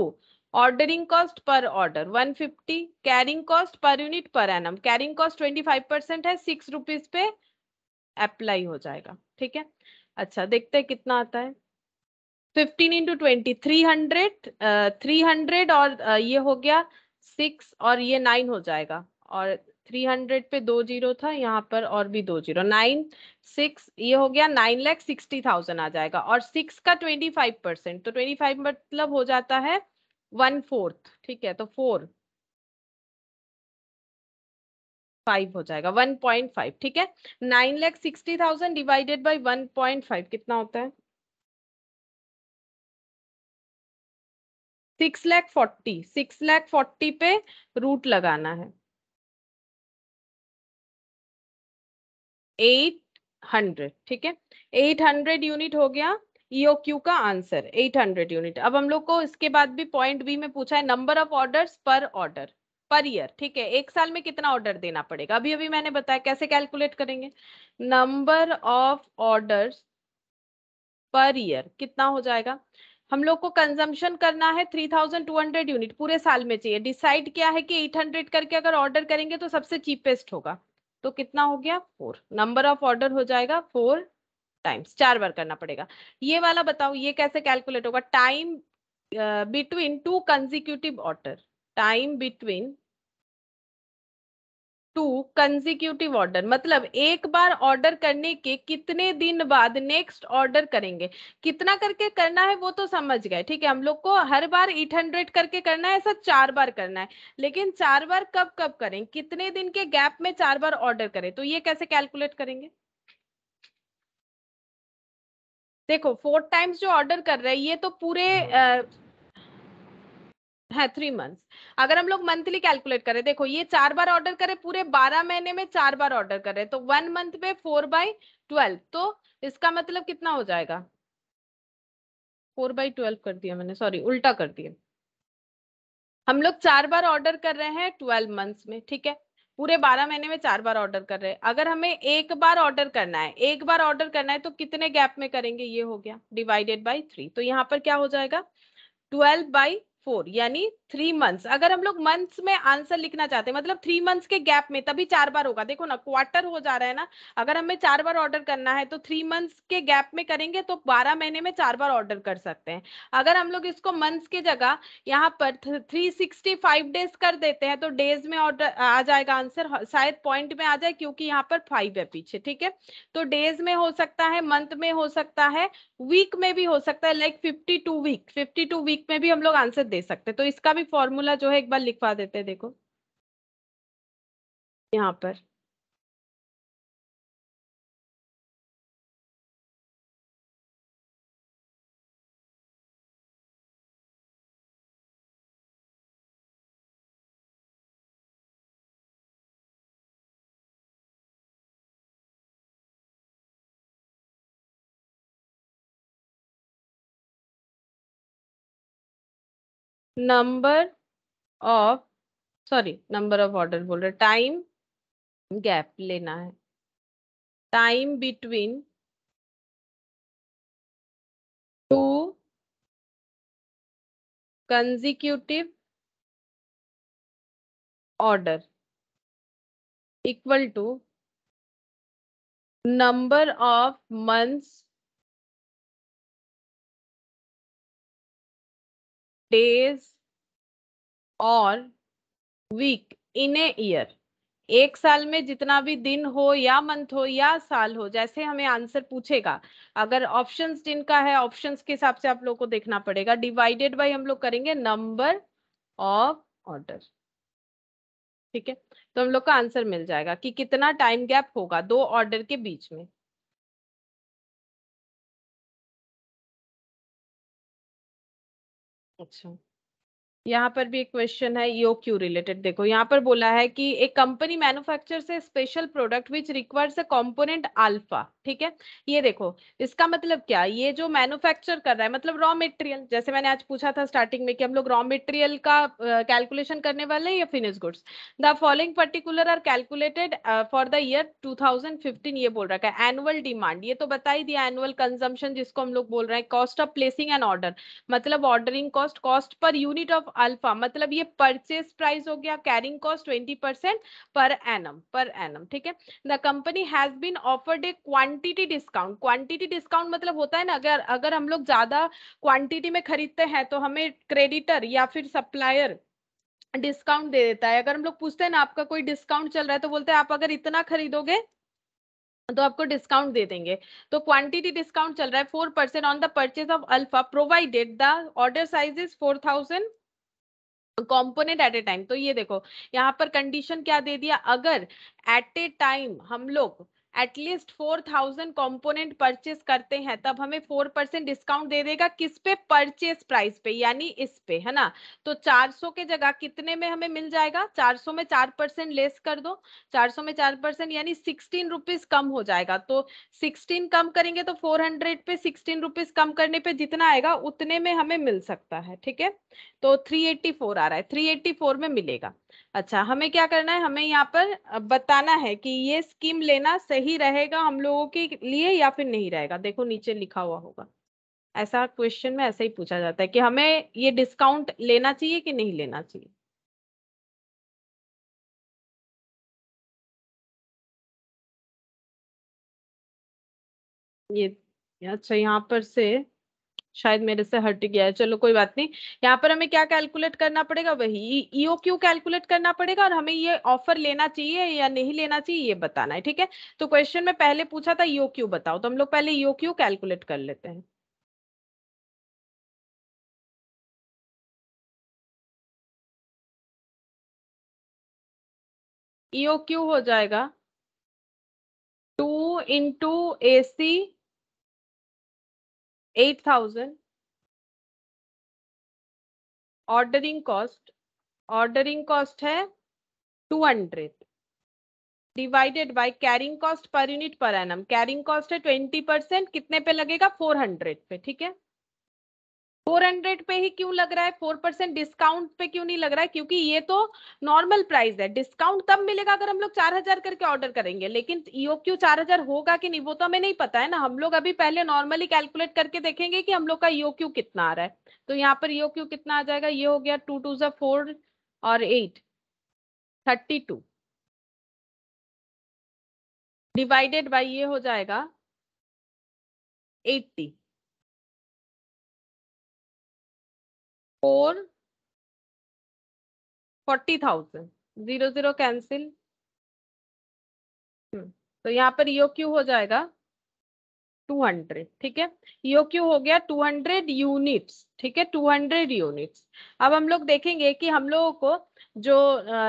ordering cost per order 150 carrying cost per unit per annum carrying cost 25 percent है सिक्स रुपीज़ पे अप्लाई हो जाएगा ठीक है? अच्छा देखते हैं कितना आता है। 15 into twenty three hundred three hundred और uh, ये हो गया सिक्स और ये नाइन हो जाएगा। और 300 पे दो ज़ीरो था, यहाँ पर और भी दो ज़ीरो। नाइन सिक्स, ये हो गया नाइन लैख सिक्सटी थाउज़ेंड आ जाएगा। और सिक्स का ट्वेंटी फाइव परसेंट तो ट्वेंटी फाइव मतलब हो जाता है वन फोर्थ, ठीक है तो फोर फाइव हो जाएगा, वन पॉइंट फाइव, ठीक है? Nine lakh sixty thousand divided by one point five कितना होता है? Six lakh forty, six lakh forty पे रूट लगाना है। एट हंड्रेड, ठीक है? एट हंड्रेड यूनिट हो गया ईओक्यू का आंसर 800 यूनिट। अब हम लोग को इसके बाद भी पॉइंट बी में पूछा है number of orders per order per year ठीक है? एक साल में कितना ऑर्डर देना पड़ेगा? अभी अभी मैंने बताया, कैसे कैलकुलेट करेंगे? Number of orders per year कितना हो जाएगा? हम लोग को कंजम्पशन करना है 3200 यूनिट, पूरे साल में चाहिए। डिसाइड क्या है कि 800 करके अगर ऑर्डर करेंगे तो सबसे चीपेस्ट होगा। तो कितना हो गया? फोर। नंबर ऑफ़ ऑर्डर हो जाएगा फोर टाइम्स। चार बार करना पड़ेगा। ये वाला बताओ, ये कैसे कैलकुलेट होगा? Time between two consecutive order. Time between two consecutive order मतलब एक बार ऑर्डर करने के कितने दिन बाद नेक्स्ट ऑर्डर करेंगे। कितना करके करना है वो तो समझ गए ठीक है? हम लोग को हर बार 800 करके करना है ऐसा चार बार करना है। लेकिन चार बार कब कब करें? कितने दिन के गैप में चार बार ऑर्डर करें? तो ये कैसे कैलकुलेट करेंगे? देखो फोर टाइम्स जो ऑर्डर कर रहे हैं ये तो पूरे है थ्री मंथ्स अगर हम लोग मंथली कैलकुलेट करें, देखो ये चार बार ऑर्डर करें, पूरे बारह महीने में चार बार ऑर्डर कर तो वन मंथ में फोर बाई ट्वेल्व तो इसका मतलब कितना हो जाएगा? फोर बाई ट्वेल्व कर दिया मैंने सॉरी उल्टा कर दिया। हम लोग चार बार ऑर्डर कर रहे हैं ट्वेल्व मंथ्स में, ठीक है? पूरे बारह महीने में चार बार ऑर्डर कर रहे हैं। अगर हमें एक बार ऑर्डर करना है, एक बार ऑर्डर करना है तो कितने गैप में करेंगे? ये हो गया डिवाइडेड बाई थ्री तो यहाँ पर क्या हो जाएगा? ट्वेल्व बाई फोर यानी थ्री मंथ्स अगर हम लोग मंथ्स में आंसर लिखना चाहते हैं मतलब थ्री मंथ्स के गैप में, तभी चार बार होगा। देखो ना क्वार्टर हो जा रहा है ना, अगर हमें चार बार ऑर्डर करना है तो थ्री मंथ्स के गैप में करेंगे तो बारह महीने में चार बार ऑर्डर कर सकते हैं। अगर हम लोग इसको मंथ्स की जगह, यहाँ पर थ्री डेज़ कर देते हैं तो डेज़ में ऑर्डर आ जाएगा आंसर शायद पॉइंट में आ जाए, क्योंकि यहाँ पर फाइव है पीछे, ठीक है? तो डेज़ में हो सकता है मंथ में हो सकता है वीक में भी हो सकता है like fifty two week fifty two week में भी हम लोग आंसर दे सकते हैं। तो इसका भी फॉर्मूला जो है एक बार लिखवा देते हैं देखो। यहाँ पर। Number of sorry number of order बोल रहे टाइम गैप लेना है। Time between two consecutive order equal to number of months days और वीक इन ए ईयर एक साल में जितना भी दिन हो या मंथ हो या साल हो, जैसे हमें आंसर पूछेगा, अगर ऑप्शंस जिनका है ऑप्शंस के हिसाब से आप लोग को देखना पड़ेगा। डिवाइडेड बाय हम लोग करेंगे नंबर ऑफ़ ऑर्डर ठीक है? तो हम लोग का आंसर मिल जाएगा कि कितना टाइम गैप होगा दो ऑर्डर के बीच में। अच्छा। यहाँ पर भी एक क्वेश्चन है यो क्यू रिलेटेड देखो, यहाँ पर बोला है कि एक कंपनी मैन्युफैक्चर से special product which requires a component alpha ठीक है? ये देखो इसका मतलब क्या? ये जो मैन्युफैक्चर कर रहा है मतलब रॉ मटेरियल जैसे मैंने आज पूछा था स्टार्टिंग में कि हम लोग रॉ मटेरियल का कैलकुलेशन uh, करने वाले हैं या finish goods the following particular are calculated for the year 2015 ये बोल रहा है। एनुअल डिमांड ये तो बता ही दिया एनुअल कंजम्पशन जिसको हम लोग बोल रहे हैं cost of placing an order मतलब ordering cost cost per unit of alpha मतलब ये परचेज प्राइस हो गया carrying cost twenty per annum per annum ठीक है? The company has been offered a quantity discount quantity discount मतलब होता है ना, अगर अगर हम लोग ज़्यादा क्वांटिटी में खरीदते हैं तो हमें क्रेडिटर या फिर सप्लायर डिस्काउंट दे देता है। अगर हम लोग पूछते हैं ना, आपका कोई डिस्काउंट चल रहा है तो बोलते हैं, आप अगर इतना खरीदोगे तो आपको डिस्काउंट दे देंगे। तो क्वांटिटी डिस्काउंट चल रहा है four percent on the purchase of alpha provided the order size is four thousand component at a time तो ये देखो, यहाँ पर कंडीशन क्या दे दिया? अगर एट ए टाइम हम लोग at least four thousand component purchase करते हैं, तब हमें फोर परसेंट डिस्काउंट दे देगा किस पे? परचेस प्राइस पे, यानी इस पे, है ना? तो 400 के जगह कितने में हमें मिल जाएगा? 400 में चार परसेंट लेस कर दो। 400 में चार परसेंट यानी सिक्सटीन रुपीज़ कम हो जाएगा। तो सिक्सटीन कम करेंगे तो फोर हंड्रेड पे सिक्सटीन रुपीज़ कम करने पे जितना आएगा, उतने में हमें मिल सकता है, ठीक है? तो थ्री एट्टी फोर आ रहा है। थ्री एट्टी फोर में मिलेगा। अच्छा हमें क्या करना है? हमें यहाँ पर बताना है कि ये स्कीम लेना सही रहेगा हम लोगों के लिए या फिर नहीं रहेगा? देखो, नीचे लिखा हुआ होगा। ऐसा क्वेश्चन में ऐसा ही पूछा जाता है कि हमें ये डिस्काउंट लेना चाहिए कि नहीं लेना चाहिए? ये अच्छा यहाँ पर से शायद मेरे से हट गया है। चलो, कोई बात नहीं। यहाँ पर हमें क्या कैलकुलेट करना पड़ेगा? वही ईओ क्यू कैलकुलेट करना पड़ेगा और हमें ये ऑफ़र लेना चाहिए या नहीं लेना चाहिए, ये बताना है, ठीक है? तो क्वेश्चन में पहले पूछा था ईओ क्यू बताओ तो हम लोग पहले ईओ क्यू कैलकुलेट कर लेते हैं। ईओ क्यू हो जाएगा two into A C eight thousand ordering cost ordering cost है two hundred divided by carrying cost per unit per annum carrying cost है ट्वेंटी परसेंट कितने पे लगेगा? फोर हंड्रेड पे, ठीक है? फोर हंड्रेड पे ही क्यों लग रहा है? फोर परसेंट डिस्काउंट पे क्यों नहीं लग रहा है? क्योंकि ये तो नॉर्मल प्राइस है। डिस्काउंट तब मिलेगा अगर हम लोग चार हज़ार करके ऑर्डर करेंगे। लेकिन ईओ क्यू चार हज़ार होगा कि नहीं, वो तो हमें नहीं पता है ना। हम लोग अभी पहले नॉर्मली कैलकुलेट करके देखेंगे कि हम लोग का ईओ क्यू कितना आ रहा है। तो यहाँ पर ईओ क्यू कितना आ जाएगा? ये हो गया टू टू जो फोर और eight thirty two divided by ये हो जाएगा eighty four forty thousand zero zero cancel. तो यहाँ पर ईओ क्यू हो जाएगा। टू हंड्रेड ठीक है? क्यू हो गया? टू हंड्रेड यूनिट्स ठीक है? Two hundred units. अब हम लोग देखेंगे कि हम लोगों को जो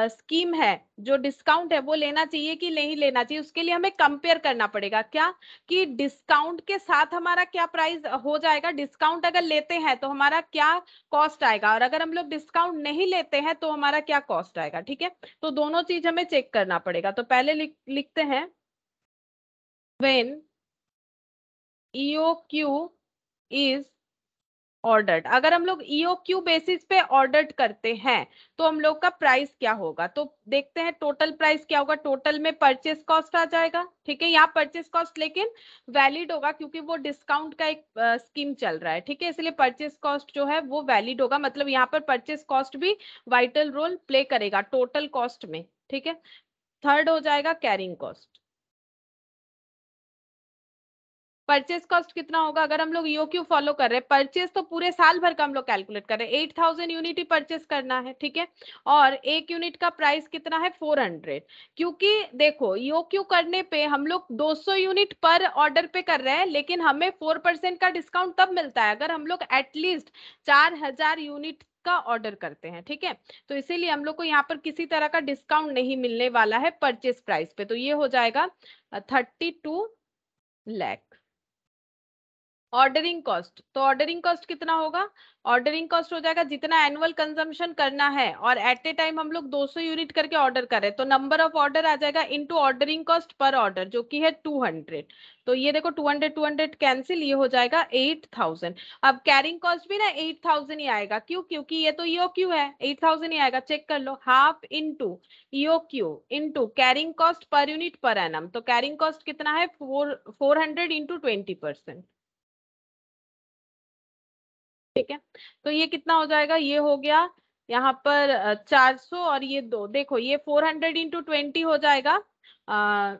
स्कीम है जो डिस्काउंट है वो लेना चाहिए कि नहीं लेना चाहिए उसके लिए हमें कंपेयर करना पड़ेगा। क्या? कि डिस्काउंट के साथ हमारा क्या प्राइस हो जाएगा? डिस्काउंट अगर लेते हैं तो हमारा क्या कॉस्ट आएगा? और अगर हम लोग डिस्काउंट नहीं लेते हैं तो हमारा क्या कॉस्ट आएगा ठीक है? तो दोनों चीज़ हमें चेक करना पड़ेगा। तो पहले लिख, लिखते हैं। When E O Q is ordered अगर हम लोग ईओ क्यू बेसिस पे ऑर्डर्ड करते हैं तो हम लोग का प्राइस क्या होगा? तो देखते हैं टोटल प्राइस क्या होगा? टोटल में परचेस कॉस्ट आ जाएगा, ठीक है? यहाँ परचेस कॉस्ट लेकिन वैलिड होगा क्योंकि वो डिस्काउंट का एक स्कीम चल रहा है, ठीक है? इसलिए परचेस कॉस्ट जो है वो वैलिड होगा। मतलब यहाँ पर परचेस कॉस्ट भी वाइटल रोल प्ले करेगा टोटल कॉस्ट में, ठीक है? थर्ड हो जाएगा कैरिंग कॉस्ट परचेस कॉस्ट कितना होगा? अगर हम लोग ईओ क्यू फॉलो कर रहे हैं परचेस तो पूरे साल भर का हम लोग कैलकुलेट कर रहे हैं। एट थाउज़ेंड यूनिट ही परचेस करना है, ठीक है? और एक यूनिट का प्राइस कितना है? फोर हंड्रेड क्योंकि देखो ईओ क्यू करने पे हम लोग 200 यूनिट पर ऑर्डर पे कर रहे हैं, लेकिन हमें फोर परसेंट का डिस्काउंट तब मिलता है अगर हम लोग एटलीस्ट चार हज़ार यूनिट का ऑर्डर करते हैं, ठीक है? तो इसीलिए हम लोग को यहाँ पर किसी तरह का डिस्काउंट नहीं मिलने वाला है परचेस प्राइस पे। तो ये हो जाएगा thirty two lakh ordering cost तो ऑर्डरिंग कॉस्ट कितना होगा? ऑर्डरिंग कॉस्ट हो जाएगा जितना एनुअल कंजम्पशन करना है और एट ए टाइम हम लोग 200 यूनिट करके ऑर्डर करें तो नंबर ऑफ़ ऑर्डर आ जाएगा into ordering cost per order जो कि है 200 तो ये देखो 200 200 कैंसिल ये हो जाएगा 8000 अब कैरिंग कॉस्ट भी ना 8000 ही आएगा. क्यों? क्योंकि ये तो ईओ क्यू है. 8000 ही आएगा. चेक कर लो. Half into EOQ into carrying cost per unit per annum तो कैरिंग कॉस्ट कितना है? Four four hundred into twenty percent ठीक है? तो ये कितना हो जाएगा? ये हो गया यहाँ पर 400 और ये दो। देखो ये 400 हंड्रेड इंटू ट्वेंटी हो जाएगा। आ,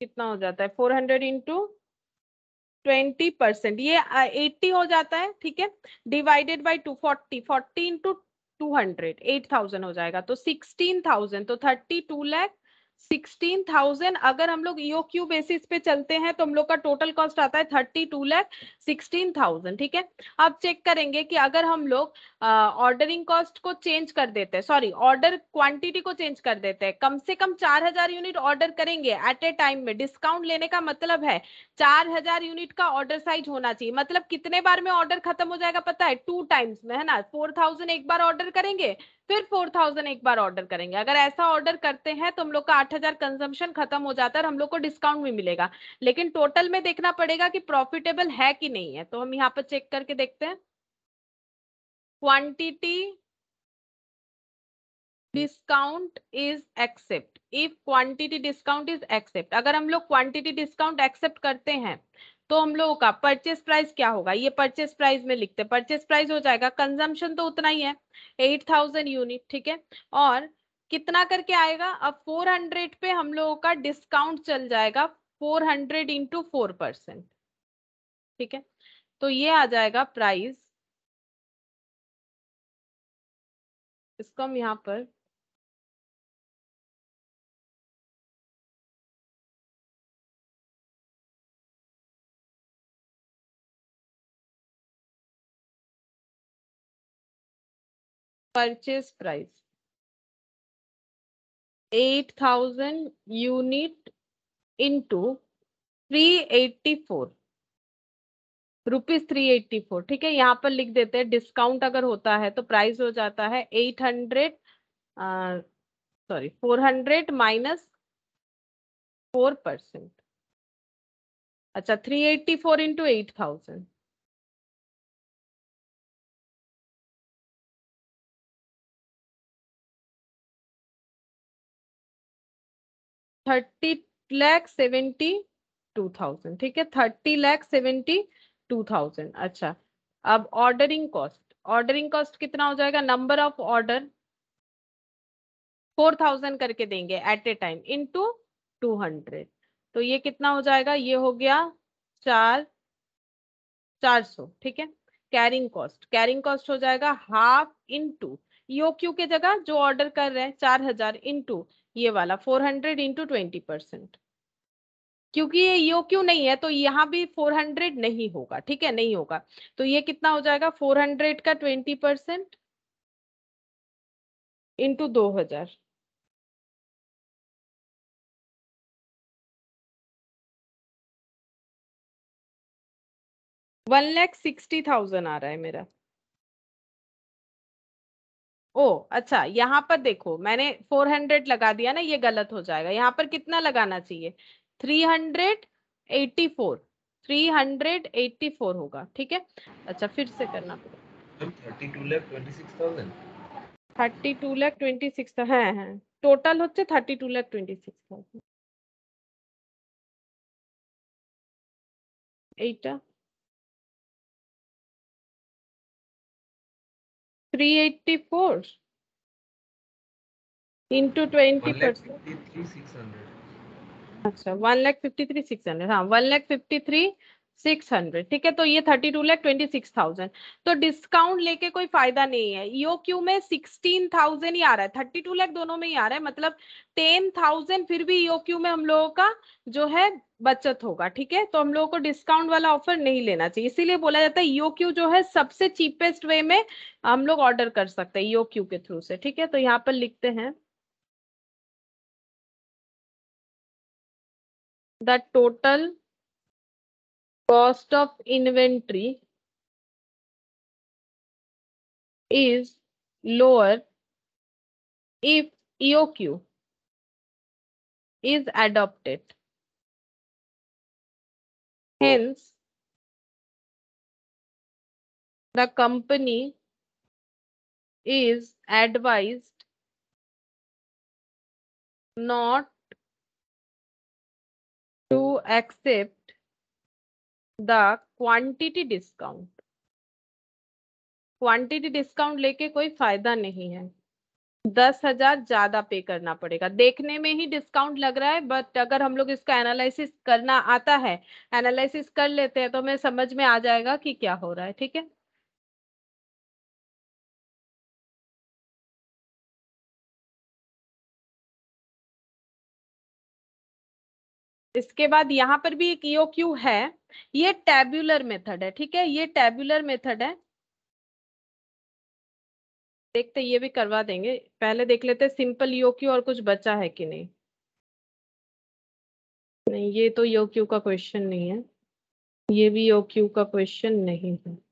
कितना हो जाता है? 400 हंड्रेड इंटू ट्वेंटी परसेंट। ये एट्टी हो जाता है ठीक है? Divided by two forty. Forty into two hundred eight thousand हो जाएगा। तो सिक्सटीन थाउज़ेंड तो thirty two lakh sixteen thousand अगर हम लोग ईओक्यू बेसिस पे चलते हैं तो हम लोग का टोटल कॉस्ट आता है thirty two lakh sixteen thousand ठीक है? अब चेक करेंगे कि अगर हम लोग ऑर्डरिंग कॉस्ट को चेंज कर देते हैं सॉरी ऑर्डर क्वांटिटी को चेंज कर देते हैं, कम से कम चार हज़ार यूनिट ऑर्डर करेंगे एट ए टाइम में डिस्काउंट लेने का मतलब है चार हज़ार यूनिट का ऑर्डर साइज़ होना चाहिए मतलब कितने बार में ऑर्डर खत्म हो जाएगा पता है? टू टाइम्स में, है ना? फोर थाउज़ेंड एक बार ऑर्डर करेंगे फिर फोर थाउज़ेंड एक बार ऑर्डर करेंगे। अगर ऐसा ऑर्डर करते हैं तो हम लोग का आठ हज़ार कंजम्पशन खत्म हो जाता है हम लोग को डिस्काउंट भी मिलेगा। लेकिन टोटल में देखना पड़ेगा कि प्रॉफिटेबल है कि नहीं है। तो हम यहाँ पर चेक करके देखते हैं। Quantity discount is accept if quantity discount is accept अगर हम लोग क्वांटिटी डिस्काउंट एक्सेप्ट करते हैं तो हम लोगों का परचेस प्राइस क्या होगा? ये परचेस प्राइस में लिखते हैं। परचेस प्राइस हो जाएगा। कंजम्पशन तो उतना ही है। एट थाउज़ेंड यूनिट ठीक है? और कितना करके आएगा? अब फोर हंड्रेड पे हम लोगों का डिस्काउंट चल जाएगा four hundred into four percent ठीक है? तो ये आ जाएगा प्राइस इसको हम यहाँ पर purchase price. 8000 unit into 384 rupees three eighty four ठीक है, यहाँ पर लिख देते हैं डिस्काउंट अगर होता है तो प्राइस हो जाता है eight hundred sorry four hundred minus four percent अच्छा three eighty four into eight thousand thirty lakh seventy two thousand, ठीक है? Thirty lakh seventy two thousand अच्छा। अब ऑर्डरिंग कॉस्ट ऑर्डरिंग कॉस्ट कितना हो जाएगा? Number of order four thousand करके देंगे at a time in two two hundred तो ये कितना हो जाएगा? ये हो गया चार चार सौ, ठीक है? कैरिंग कॉस्ट कैरिंग कॉस्ट हो जाएगा हाफ़ इंटू यो क्यू के जगह जो ऑर्डर कर रहे हैं, चार हज़ार इंटू ये वाला four hundred into twenty percent क्योंकि ये, यो क्यू नहीं है? तो यहाँ भी फोर हंड्रेड नहीं होगा, ठीक है? नहीं होगा। तो ये कितना हो जाएगा? फोर हंड्रेड का ट्वेंटी परसेंट इंटू दो हज़ार वन लैख सिक्सटी थाउज़ेंड आ रहा है मेरा। ओ अच्छा यहाँ पर देखो मैंने फोर हंड्रेड लगा दिया ना ये गलत हो जाएगा यहाँ पर कितना लगाना चाहिए three hundred eighty four three hundred eighty four होगा ठीक है अच्छा फिर से करना पड़ेगा thirty two lakh twenty six thousand thirty two lakh twenty six হ্যাঁ হ্যাঁ টোটাল হচ্ছে thirty two lakh twenty six thousand এইটা 384 into 20 percent. 1 lakh 53, 600. 1 lakh 53, 600. 1 lakh 53, six hundred, ठीक है? तो ये thirty two lakh twenty six thousand. तो discount लेके कोई फ़ायदा नहीं है। ईओ क्यू में सिक्सटीन थाउज़ेंड ही आ रहा है। थर्टी टू लैख दोनों में ही आ रहा है। मतलब टेन थाउज़ेंड फिर भी ईओ क्यू में हम लोगों का जो है बचत होगा, ठीक है? तो हम लोगों को डिस्काउंट वाला ऑफ़र नहीं लेना चाहिए। इसीलिए बोला जाता है ईओ क्यू जो है सबसे चीपेस्ट वे में हम लोग ऑर्डर कर सकते हैं ईओ क्यू के थ्रू से, ठीक है? तो यहाँ पर लिखते हैं। The total cost of inventory is lower if EOQ is adopted. Hence, the company is advised not to accept the quantity discount. Quantity discount लेके कोई फ़ायदा नहीं है। दस हज़ार ज़्यादा पे करना पड़ेगा। देखने में ही डिस्काउंट लग रहा है, बट अगर हम लोग इसका एनालिसिस करना आता है, एनालिसिस कर लेते हैं तो हमें समझ में आ जाएगा कि क्या हो रहा है, ठीक है? इसके बाद यहाँ पर भी एक ईओ क्यू है। ये टेब्यूलर मेथड है, ठीक है? ये टेब्यूलर मेथड है। देखते, ये भी करवा देंगे। पहले देख लेते सिंपल ईओ क्यू और कुछ बचा है कि नहीं? नहीं, ये तो ईओ क्यू का क्वेश्चन नहीं है। ये भी ईओ क्यू का क्वेश्चन नहीं है।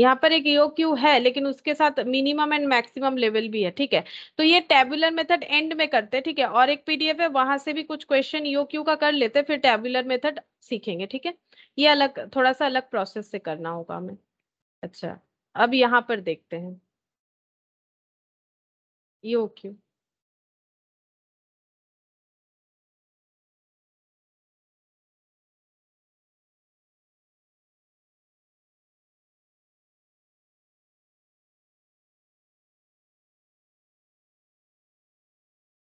यहाँ पर एक ईओ क्यू है, लेकिन उसके साथ मिनिमम एंड मैक्सिमम लेवल भी है, ठीक है? तो ये टेबुलर मेथड एंड में करते हैं, ठीक है? और एक पीडीएफ है, वहाँ से भी कुछ क्वेश्चन ईओ क्यू का कर लेते हैं, फिर टेबुलर मेथड सीखेंगे, ठीक है? ये अलग थोड़ा सा अलग प्रोसेस से करना होगा हमें। अच्छा अब यहाँ पर देखते हैं। E O Q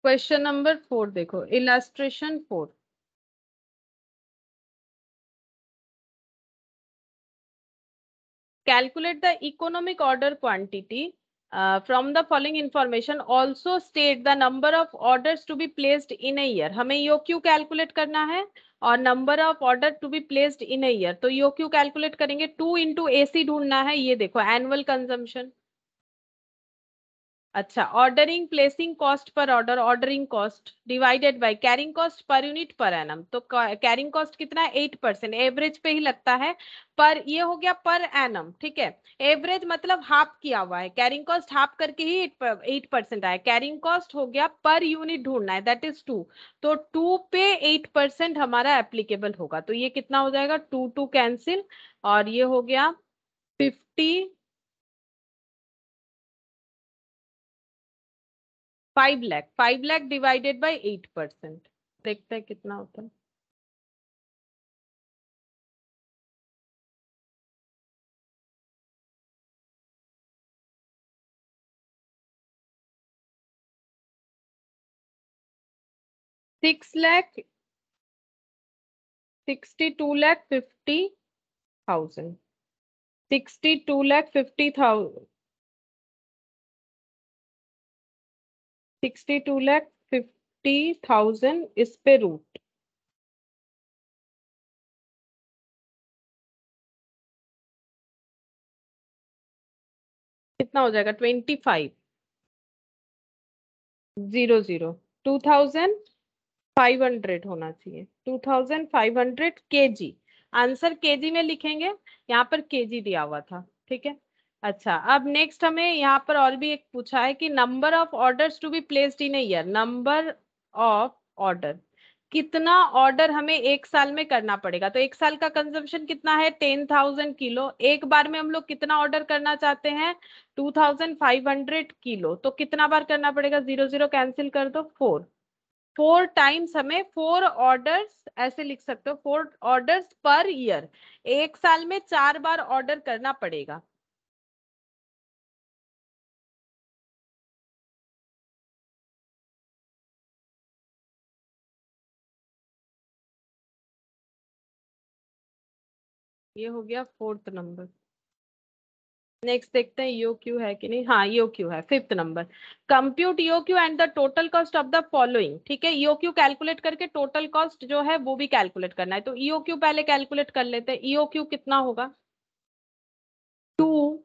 question number four देखो illustration four calculate the economic order quantity from the following information also state the number of order to be placed in a हमें यो क्यू कैलकुलेट करना है? और number of order to be placed in a तो यो Q calculate करेंगे? Two into A C ढूंढना है। ये देखो एनुअल कंजम्पन अच्छा ordering placing cost per order ordering cost divided by carrying cost per unit per annum तो carrying cost कितना है? एट परसेंट एवरेज पे ही लगता है। पर ये हो गया पर एनम ठीक है? एवरेज मतलब हाफ़ किया हुआ है। कैरिंग कॉस्ट हाफ़ करके ही एट परसेंट आया। कैरिंग कॉस्ट हो गया पर यूनिट ढूंढना है। दैट इज़ टू तो टू पे एट हमारा एप्लीकेबल होगा। तो ये कितना हो जाएगा? टू टू कैंसिल और ये हो गया fifty five lakh five lakh divided by eight percent देखते हैं कितना होता है। Six lakh sixty two lakh fifty thousand sixty two lakh fifty thousand sixty two lakh fifty thousand इस पे रूट कितना हो जाएगा? Twenty five zero zero two thousand five hundred होना चाहिए. टू थाउज़ेंड फाइव हंड्रेड के जी आंसर के जी में लिखेंगे. यहाँ पर के जी दिया हुआ था. ठीक है? अच्छा अब नेक्स्ट हमें यहाँ पर और भी एक पूछा है कि number of orders to be placed in year number of order कितना ऑर्डर हमें एक साल में करना पड़ेगा? तो एक साल का कंजम्पशन कितना है? Ten thousand kilo. एक बार में हम लोग कितना ऑर्डर करना चाहते हैं? Two thousand five hundred kilo. तो कितना बार करना पड़ेगा? ज़ीरो ज़ीरो कैंसिल कर दो फोर फोर टाइम्स हमें फोर ऑर्डर्स ऐसे लिख सकते हो फोर ऑर्डर्स पर ईयर एक साल में चार बार ऑर्डर करना पड़ेगा। ये हो गया फोर्थ नंबर। नेक्स्ट देखते हैं यो क्यू है कि नहीं? हाँ यो क्यू है fifth number compute E O Q and the total cost of the following ठीक है ईओ क्यू कैलकुलेट करके टोटल कॉस्ट जो है, वो भी कैलकुलेट करना है। तो ईओ क्यू पहले कैलकुलेट कर लेते हैं। ईओ क्यू कितना होगा? Two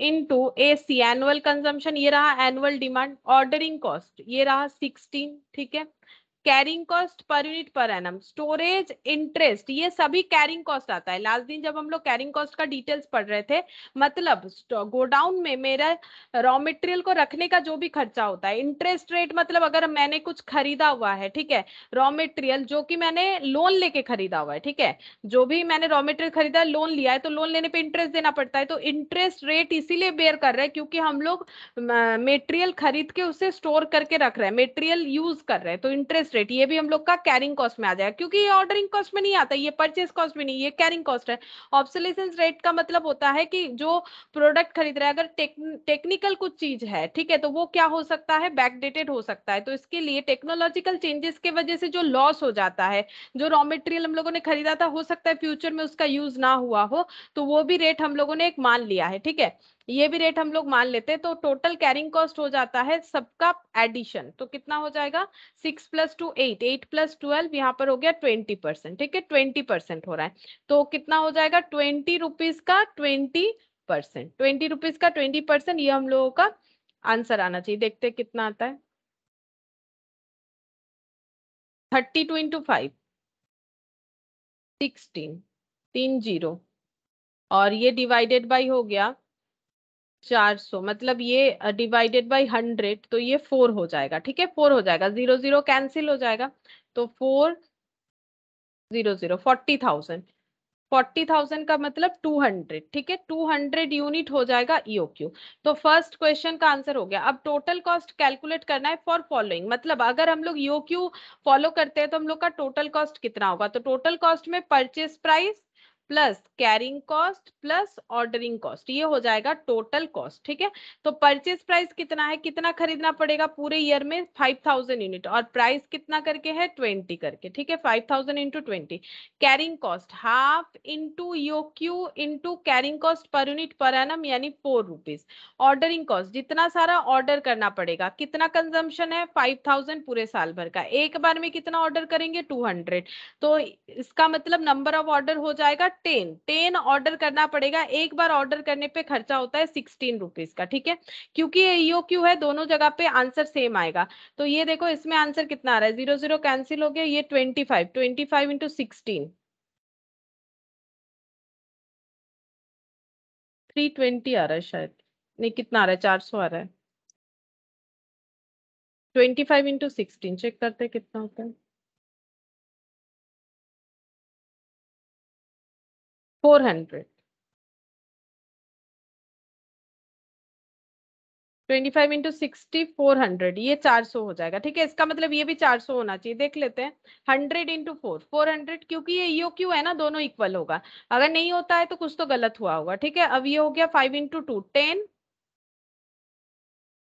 into A C annual consumption ये रहा एनुअल डिमांड ऑर्डरिंग कॉस्ट ये रहा सिक्सटीन ठीक है? Carrying cost per unit per annum storage interest ये सभी कैरिंग कॉस्ट आता है। लास्ट दिन जब हम लोग कैरिंग कॉस्ट का डिटेल्स पढ़ रहे थे मतलब गोडाउन में मेरा रॉ मटेरियल को रखने का जो भी खर्चा होता है इंटरेस्ट रेट मतलब अगर मैंने कुछ खरीदा हुआ है, ठीक है रॉ मटेरियल जो कि मैंने लोन लेके खरीदा हुआ है, ठीक है, जो भी मैंने रॉ मटेरियल खरीदा लोन लिया है तो लोन लेने पर इंटरेस्ट देना पड़ता है तो इंटरेस्ट रेट इसीलिए बेयर कर रहे हैं क्योंकि हम लोग मेटेरियल खरीद के उसे स्टोर करके रख रहे हैं मेटेरियल यूज़ कर रहे हैं तो इंटरेस्ट रेट ये भी हम लोग का कैरिंग कॉस्ट में आ जाएगा क्योंकि ये ऑर्डरिंग कॉस्ट में नहीं आता ये परचेज कॉस्ट में नहीं ये कैरिंग कॉस्ट है। ऑब्सोलेशन रेट का मतलब होता है कि जो प्रोडक्ट खरीद रहा है अगर टेक, टेक्निकल कुछ चीज़ है ठीक है तो वो क्या हो सकता है बैकडेटेड हो सकता है। तो इसके लिए टेक्नोलॉजिकल चेंजेस के वजह से जो लॉस हो जाता है जो रॉ मेटेरियल हम लोगों ने खरीदा था हो सकता है फ्यूचर में उसका यूज़ ना हुआ हो तो वो भी रेट हम लोगों ने एक मान लिया है ठीक है। ये भी रेट हम लोग मान लेते हैं तो टोटल कैरिंग कॉस्ट हो जाता है सबका एडिशन तो कितना हो जाएगा? Six plus two eight eight plus twelve यहाँ पर हो गया ट्वेंटी परसेंट ठीक है? ट्वेंटी परसेंट हो रहा है तो कितना हो जाएगा? ट्वेंटी रुपीज़ का ट्वेंटी परसेंट ट्वेंटी रुपीज़ का ट्वेंटी परसेंट ये हम लोगों का आंसर आना चाहिए, देखते कितना आता है। Thirty two into five sixteen तीन ज़ीरो और ये डिवाइडेड बाई हो गया चार सौ मतलब ये डिवाइडेड बाई हंड्रेड तो ये फोर हो जाएगा, ठीक है? फोर हो जाएगा ज़ीरो ज़ीरो कैंसिल हो जाएगा तो four zero zero forty thousand forty thousand का मतलब टू हंड्रेड ठीक है? टू हंड्रेड यूनिट हो जाएगा ईओक्यू तो फ़र्स्ट क्वेश्चन का आंसर हो गया। अब टोटल कॉस्ट कैलकुलेट करना है फॉर फॉलोइंग मतलब अगर हम लोग ईओक्यू फॉलो करते हैं तो हम लोग का टोटल कॉस्ट कितना होगा? तो टोटल कॉस्ट में purchase price plus carrying cost plus ordering cost, ये हो जाएगा टोटल कॉस्ट, ठीक है? तो परचेज प्राइस कितना है? कितना खरीदना पड़ेगा पूरे ईयर में? फाइव थाउज़ेंड यूनिट और प्राइस कितना करके है? ट्वेंटी करके, ठीक है? Five thousand into twenty carrying cost half into E O Q into carrying cost per unit per annum यानी फोर रुपीज़ ऑर्डरिंग कॉस्ट जितना सारा ऑर्डर करना पड़ेगा, कितना कंजम्पशन है? फाइव थाउज़ेंड पूरे साल भर का. एक बार में कितना ऑर्डर करेंगे? टू हंड्रेड तो इसका मतलब नंबर ऑफ़ ऑर्डर हो जाएगा टेन टेन ऑर्डर करना पड़ेगा, एक बार ऑर्डर करने पे खर्चा होता है सिक्सटीन रुपीज़ का, ठीक है? क्योंकि ये क्यू है, दोनों जगह पे आंसर सेम आएगा। तो ये देखो, इसमें आंसर कितना आ रहा है? ज़ीरो ज़ीरो कैंसिल हो गया, ये twenty five twenty five into sixteen three twenty आ रहा है शायद। नहीं, कितना आ रहा है? चार सौ आ रहा है। Twenty five into sixteen check करते कितना होता है। Four hundred. Twenty five into sixty, four hundred. ये चार सौ हो जाएगा, ठीक है? इसका मतलब ये भी चार सौ होना चाहिए। देख लेते हैं, hundred into four four hundred, क्योंकि ये यो क्यू है ना, दोनों इक्वल होगा। अगर नहीं होता है तो कुछ तो गलत हुआ होगा, ठीक है? अब ये हो गया फाइव इंटू टू, टेन।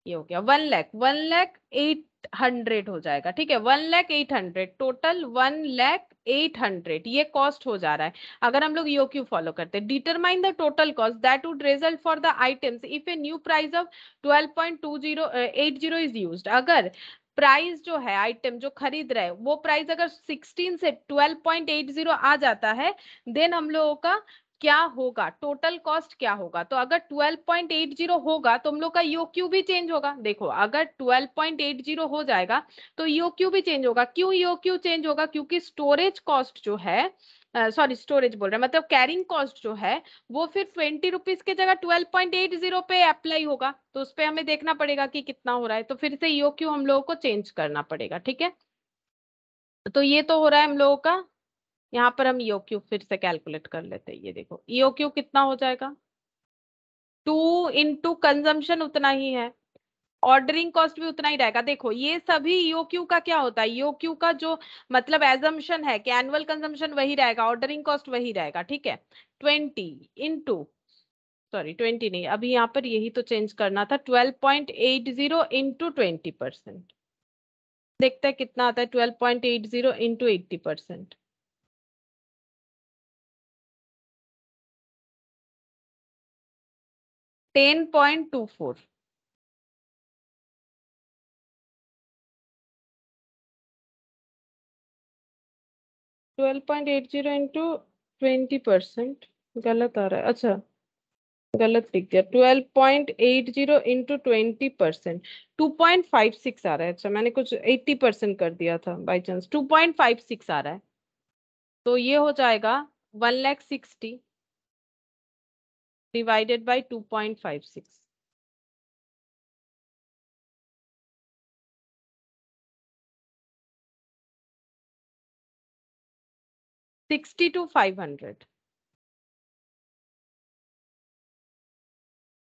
ये हो गया one lakh one lakh eight hundred हो जाएगा, ठीक है? One lakh eight hundred, total one lakh eight hundred, ये कॉस्ट हो जा रहा है। अगर हम लोग यो क्यू फॉलो करते हैं determine the total cost that would result for the items if a new price of twelve point two zero eight zero is use अगर प्राइस जो है आइटम जो खरीद रहे वो प्राइस अगर 16 से 12.80 आ जाता है देन हम लोगों का क्या होगा? टोटल कॉस्ट क्या होगा? तो अगर 12.80 होगा तो हम लोग का यो क्यू भी चेंज होगा। देखो अगर 12.80 हो जाएगा तो यो क्यू भी चेंज होगा। क्यों यो क्यू चेंज होगा? क्योंकि स्टोरेज कॉस्ट जो है सॉरी uh, स्टोरेज बोल रहे हैं मतलब कैरिंग कॉस्ट जो है वो फिर ट्वेंटी रुपीज़ की जगह ट्वेल्व पॉइंट एट ज़ीरो पे अप्लाई होगा। तो उस पर हमें देखना पड़ेगा कि कितना हो रहा है। तो फिर से यो क्यू हम लोगों को चेंज करना पड़ेगा ठीक है? तो ये तो हो रहा है हम लोगों का यहाँ पर हम ईओ क्यू फिर से कैलकुलेट कर लेते हैं। ये देखो ईओ कितना हो जाएगा? टू इंटू कंजम्पशन उतना ही है। ऑर्डरिंग कॉस्ट भी उतना ही रहेगा। देखो, ये सभी ईओ का क्या होता है? ईओ का जो मतलब एजम्पन है कि एनुअल कंजम्पशन वही रहेगा ऑर्डरिंग कॉस्ट वही रहेगा, ठीक है? ट्वेंटी इंटू सॉरी ट्वेंटी नहीं, अभी यहाँ पर यही तो चेंज करना था twelve point eight zero into twenty percent देखते हैं कितना आता है twelve point eight zero into eighty percent ten point two four twelve point eight zero into twenty percent गलत आ रहा है। अच्छा गलत लिख दिया twelve point eight zero into twenty percent two point five six आ रहा है। अच्छा मैंने कुछ एट्टी परसेंट कर दिया था by chance two point five six आ रहा है। तो ये हो जाएगा one lakh sixty divided by 2.56. Sixty to five hundred.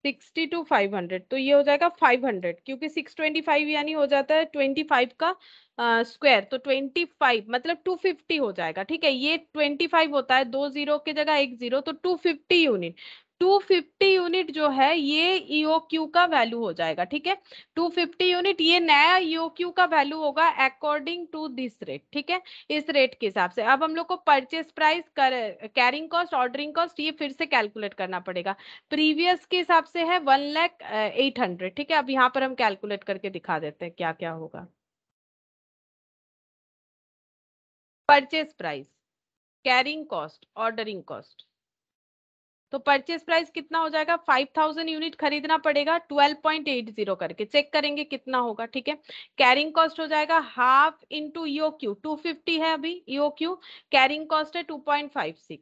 Sixty two five hundred तो ये हो जाएगा फाइव हंड्रेड क्योंकि सिक्स ट्वेंटी फाइव यानी हो जाता है ट्वेंटी फाइव का स्क्वायर तो ट्वेंटी फाइव मतलब टू फिफ्टी हो जाएगा, ठीक है ये ट्वेंटी फाइव होता है, दो ज़ीरो की जगह एक ज़ीरो तो टू फिफ्टी यूनिट 250 यूनिट जो है, ये ईओक्यू का वैल्यू हो जाएगा, ठीक है? 250 यूनिट, ये नया ईओक्यू का वैल्यू होगा अकॉर्डिंग टू दिस रेट ठीक है? इस रेट के हिसाब से। अब हम लोग को परचेस प्राइस कर कैरिंग कॉस्ट ऑर्डरिंग कॉस्ट ये फिर से कैलकुलेट करना पड़ेगा। प्रीवियस के हिसाब से है वन लैख एट हंड्रेड ठीक है? अब यहाँ पर हम कैलकुलेट करके दिखा देते हैं क्या क्या होगा। Purchase price carrying cost ordering cost तो परचेस प्राइस कितना हो जाएगा? 5000 यूनिट खरीदना पड़ेगा 12.80 करके। चेक करेंगे कितना होगा, ठीक है? कैरिंग कॉस्ट हो जाएगा half into E O Q two है अभी ईओ क्यू कैरिंग कॉस्ट है 2.56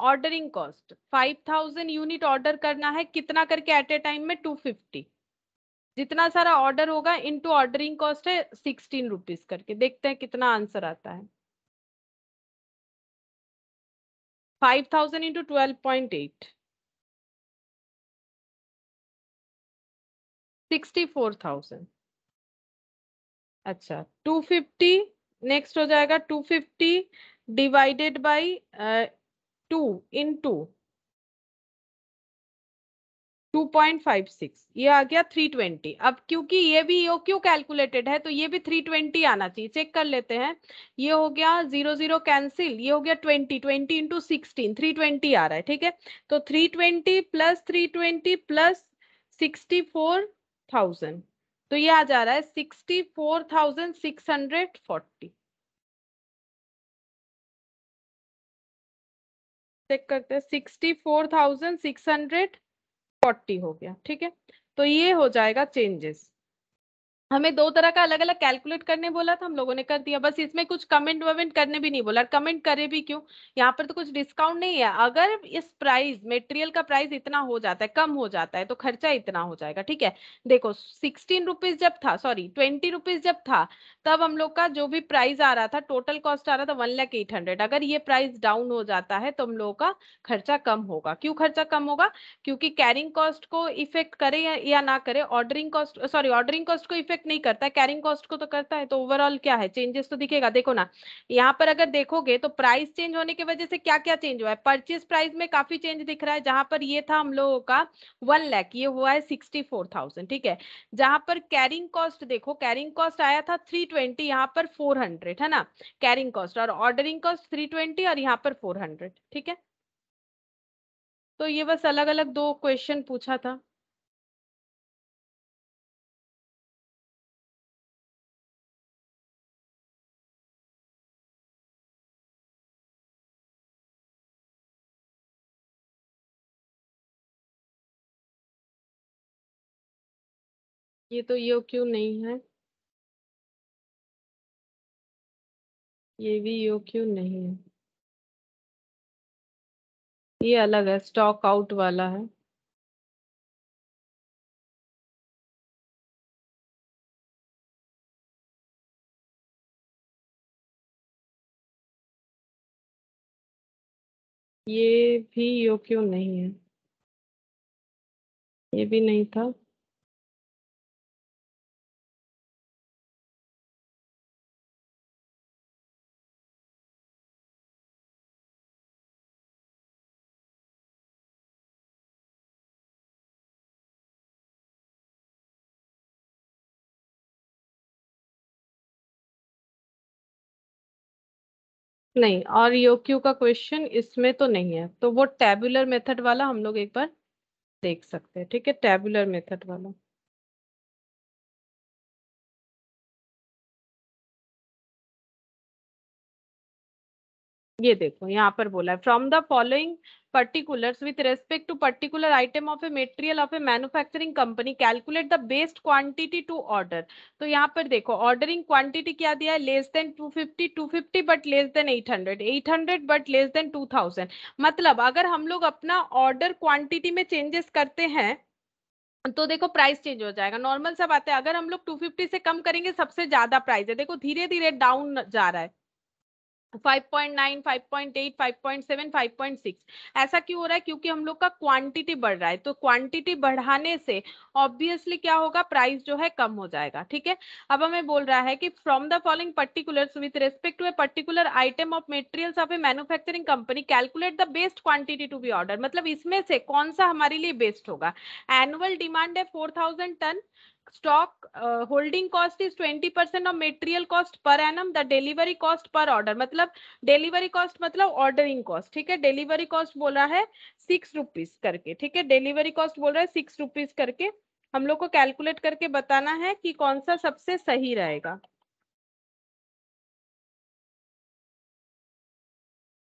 ऑर्डरिंग कॉस्ट 5000 यूनिट ऑर्डर करना है कितना करके एट ए टाइम में? 250 जितना सारा ऑर्डर होगा इनटू ऑर्डरिंग कॉस्ट है सिक्सटीन रुपीज़ करके। देखते हैं कितना आंसर आता है। Five thousand into twelve point eight sixty four thousand अच्छा टू फिफ्टी नेक्स्ट हो जाएगा two fifty divided by two in two 2.56 ये आ गया 320 अब क्योंकि ये भी ओ क्यू कैलकुलेटेड है? तो ये भी 320 आना चाहिए। चेक कर लेते हैं। ये हो गया ज़ीरो ज़ीरो कैंसिल ये हो गया 20 20 इंटू सिक्सटीन थ्री ट्वेंटी आ रहा है ठीक है? तो 320 ट्वेंटी प्लस 320 प्लस सिक्सटी तो ये आ जा रहा है 64,640 चेक करते हैं 64,640 फोर्टी हो गया ठीक है? तो ये हो जाएगा चेंजेस हमें दो तरह का अलग अलग कैलकुलेट करने बोला था हम लोगों ने कर दिया। बस इसमें कुछ कमेंट वमेंट करने भी नहीं बोला कमेंट करे भी क्यों? यहाँ पर तो कुछ डिस्काउंट नहीं है। अगर इस प्राइस मेटेरियल का प्राइस इतना हो जाता है कम हो जाता है तो खर्चा इतना हो जाएगा ठीक है? देखो सिक्सटीन रुपीज़ जब था सॉरी ट्वेंटी रुपीज़ जब था तब हम लोग का जो भी प्राइस आ रहा था टोटल कॉस्ट आ रहा था वन लैख एट हंड्रेड अगर ये प्राइस डाउन हो जाता है तो हम लोगों का खर्चा कम होगा। क्यों खर्चा कम होगा? क्योंकि कैरिंग कॉस्ट को इफ़ेक्ट करे या, या ना करे ordering cost sorry ordering cost को इफ़ेक्ट नहीं करता कैरिंग कॉस्ट को तो करता है तो ओवरऑल क्या है? चेंजेस तो दिखेगा। देखो ना, यहाँ पर अगर देखोगे तो प्राइस चेंज होने की वजह से क्या क्या चेंज हुआ है? परचेज प्राइस में काफ़ी चेंज दिख रहा है, जहाँ पर ये था हम लोगों का वन लैख ये हुआ है सिक्सटी फोर थाउज़ेंड ठीक है? जहाँ पर कैरिंग कॉस्ट देखो कैरिंग कॉस्ट आया था थ्री ट्वेंटी यहाँ पर फोर हंड्रेड है ना? कैरिंग कॉस्ट और ऑर्डरिंग कॉस्ट थ्री ट्वेंटी और यहाँ पर फोर हंड्रेड ठीक है? तो ये बस अलग अलग दो क्वेश्चन पूछा था। ये तो यो क्यों नहीं है? ये भी यो क्यों नहीं है? ये अलग है स्टॉक आउट वाला है। ये भी यो क्यों नहीं है? ये भी नहीं था। नहीं, और योक्यू का क्वेश्चन इसमें तो नहीं है। तो वो टेबुलर मेथड वाला हम लोग एक बार देख सकते हैं, ठीक है? टेबुलर मेथड वाला। ये देखो यहाँ पर बोला है from the following particular with respect to particular item of a material of a manufacturing company calculate the best quantity to order तो यहाँ पर देखो ऑर्डरिंग क्वांटिटी क्या दिया है? Less than 250, 250 but less than 800, 800 but less than 2000. मतलब अगर हम लोग अपना ऑर्डर क्वांटिटी में चेंजेस करते हैं तो देखो प्राइस चेंज हो जाएगा। नॉर्मल सब आते हैं अगर हम लोग 250 से कम करेंगे सबसे ज़्यादा प्राइस है। देखो धीरे धीरे डाउन जा रहा है। 5.9, 5.8, 5.7, 5.6 ऐसा क्यों हो रहा है? क्योंकि हम लोग का क्वांटिटी बढ़ रहा है। तो क्वांटिटी बढ़ाने से ऑब्वियसली क्या होगा? प्राइस जो है कम हो जाएगा ठीक है? अब हमें बोल रहा है कि from the following particulars with respect to a particular item of materials of a manufacturing company calculate the best quantity to be order मतलब इसमें से कौन सा हमारे लिए बेस्ट होगा? एनुअल डिमांड है four ton stock uh, holding cost is 20% of material cost per annum the delivery cost per order. मतलब delivery cost मतलब ordering cost ठीक है? Delivery cost बोल रहा है सिक्स रुपीज़ करके ठीक है? Delivery cost बोल रहा है सिक्स रुपीज़ करके। हम लोग को कैलकुलेट करके बताना है कि कौन सा सबसे सही रहेगा।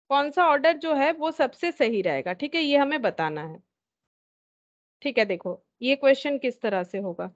कौन सा ऑर्डर जो है वो सबसे सही रहेगा ठीक है? ये हमें बताना है। ठीक है देखो ये क्वेश्चन किस तरह से होगा?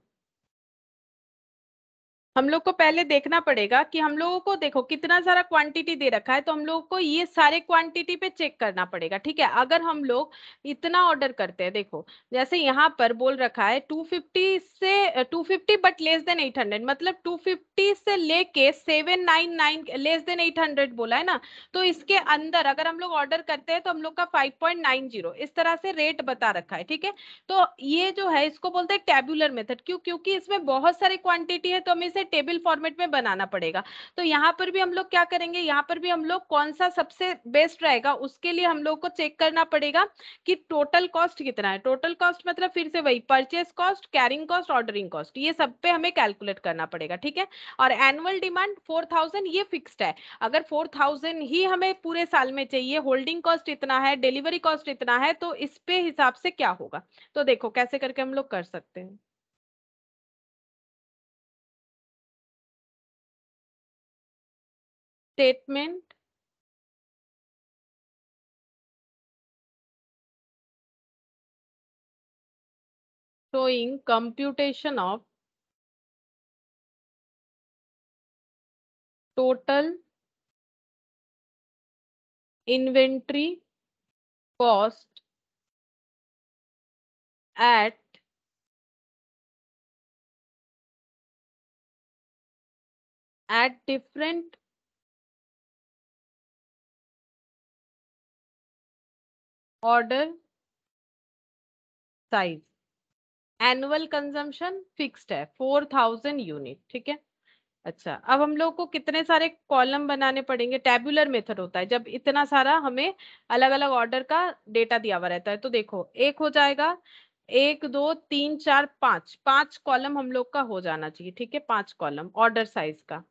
हम लोग को पहले देखना पड़ेगा कि हम लोगों को देखो कितना सारा क्वांटिटी दे रखा है तो हम लोगों को ये सारे क्वांटिटी पे चेक करना पड़ेगा, ठीक है? अगर हम लोग इतना ऑर्डर करते हैं, देखो, जैसे यहाँ पर बोल रखा है 250 से 250 बट लेस देन 800 मतलब 250 से लेके 799 लेस देन 800 बोला है ना? तो इसके अंदर अगर हम लोग ऑर्डर करते हैं तो हम लोग का 5.90 इस तरह से रेट बता रखा है, ठीक है? तो ये जो है, इसको बोलते हैं टेबुलर मेथड क्यों? क्योंकि इसमें बहुत सारी क्वांटिटी है तो हम इसे टेबल फॉर्मेट में बनाना पड़ेगा। तो यहाँ पर भी हम लोग क्या करेंगे, यहाँ पर भी हम लोग कौन सा सबसे बेस्ट रहेगा उसके लिए हम लोग को चेक करना पड़ेगा कि टोटल कॉस्ट कितना है। टोटल कॉस्ट मतलब फिर से वही, purchase cost, carrying cost, ordering cost, ये सब पे हमें कैलकुलेट करना पड़ेगा, ठीक है? और एनुअल डिमांड फोर ये फिक्स्ड है। अगर फोर ही हमें पूरे साल में चाहिए, होल्डिंग कॉस्ट इतना है, डिलीवरी कॉस्ट इतना है तो इस पे हिसाब से क्या होगा? तो देखो कैसे करके हम लोग कर सकते हैं। Statement showing computation of total inventory cost at at different order size annual consumption fixed है फोर थाउज़ेंड यूनिट ठीक है? अच्छा अब हम लोग को कितने सारे कॉलम बनाने पड़ेंगे? टेबुलर मेथड होता है, जब इतना सारा हमें अलग अलग ऑर्डर का डेटा दिया हुआ रहता है तो देखो, एक हो जाएगा, एक, दो, तीन, चार, पाँच पाँच कॉलम हम लोग का हो जाना चाहिए, ठीक है? पाँच कॉलम ऑर्डर साइज़ का।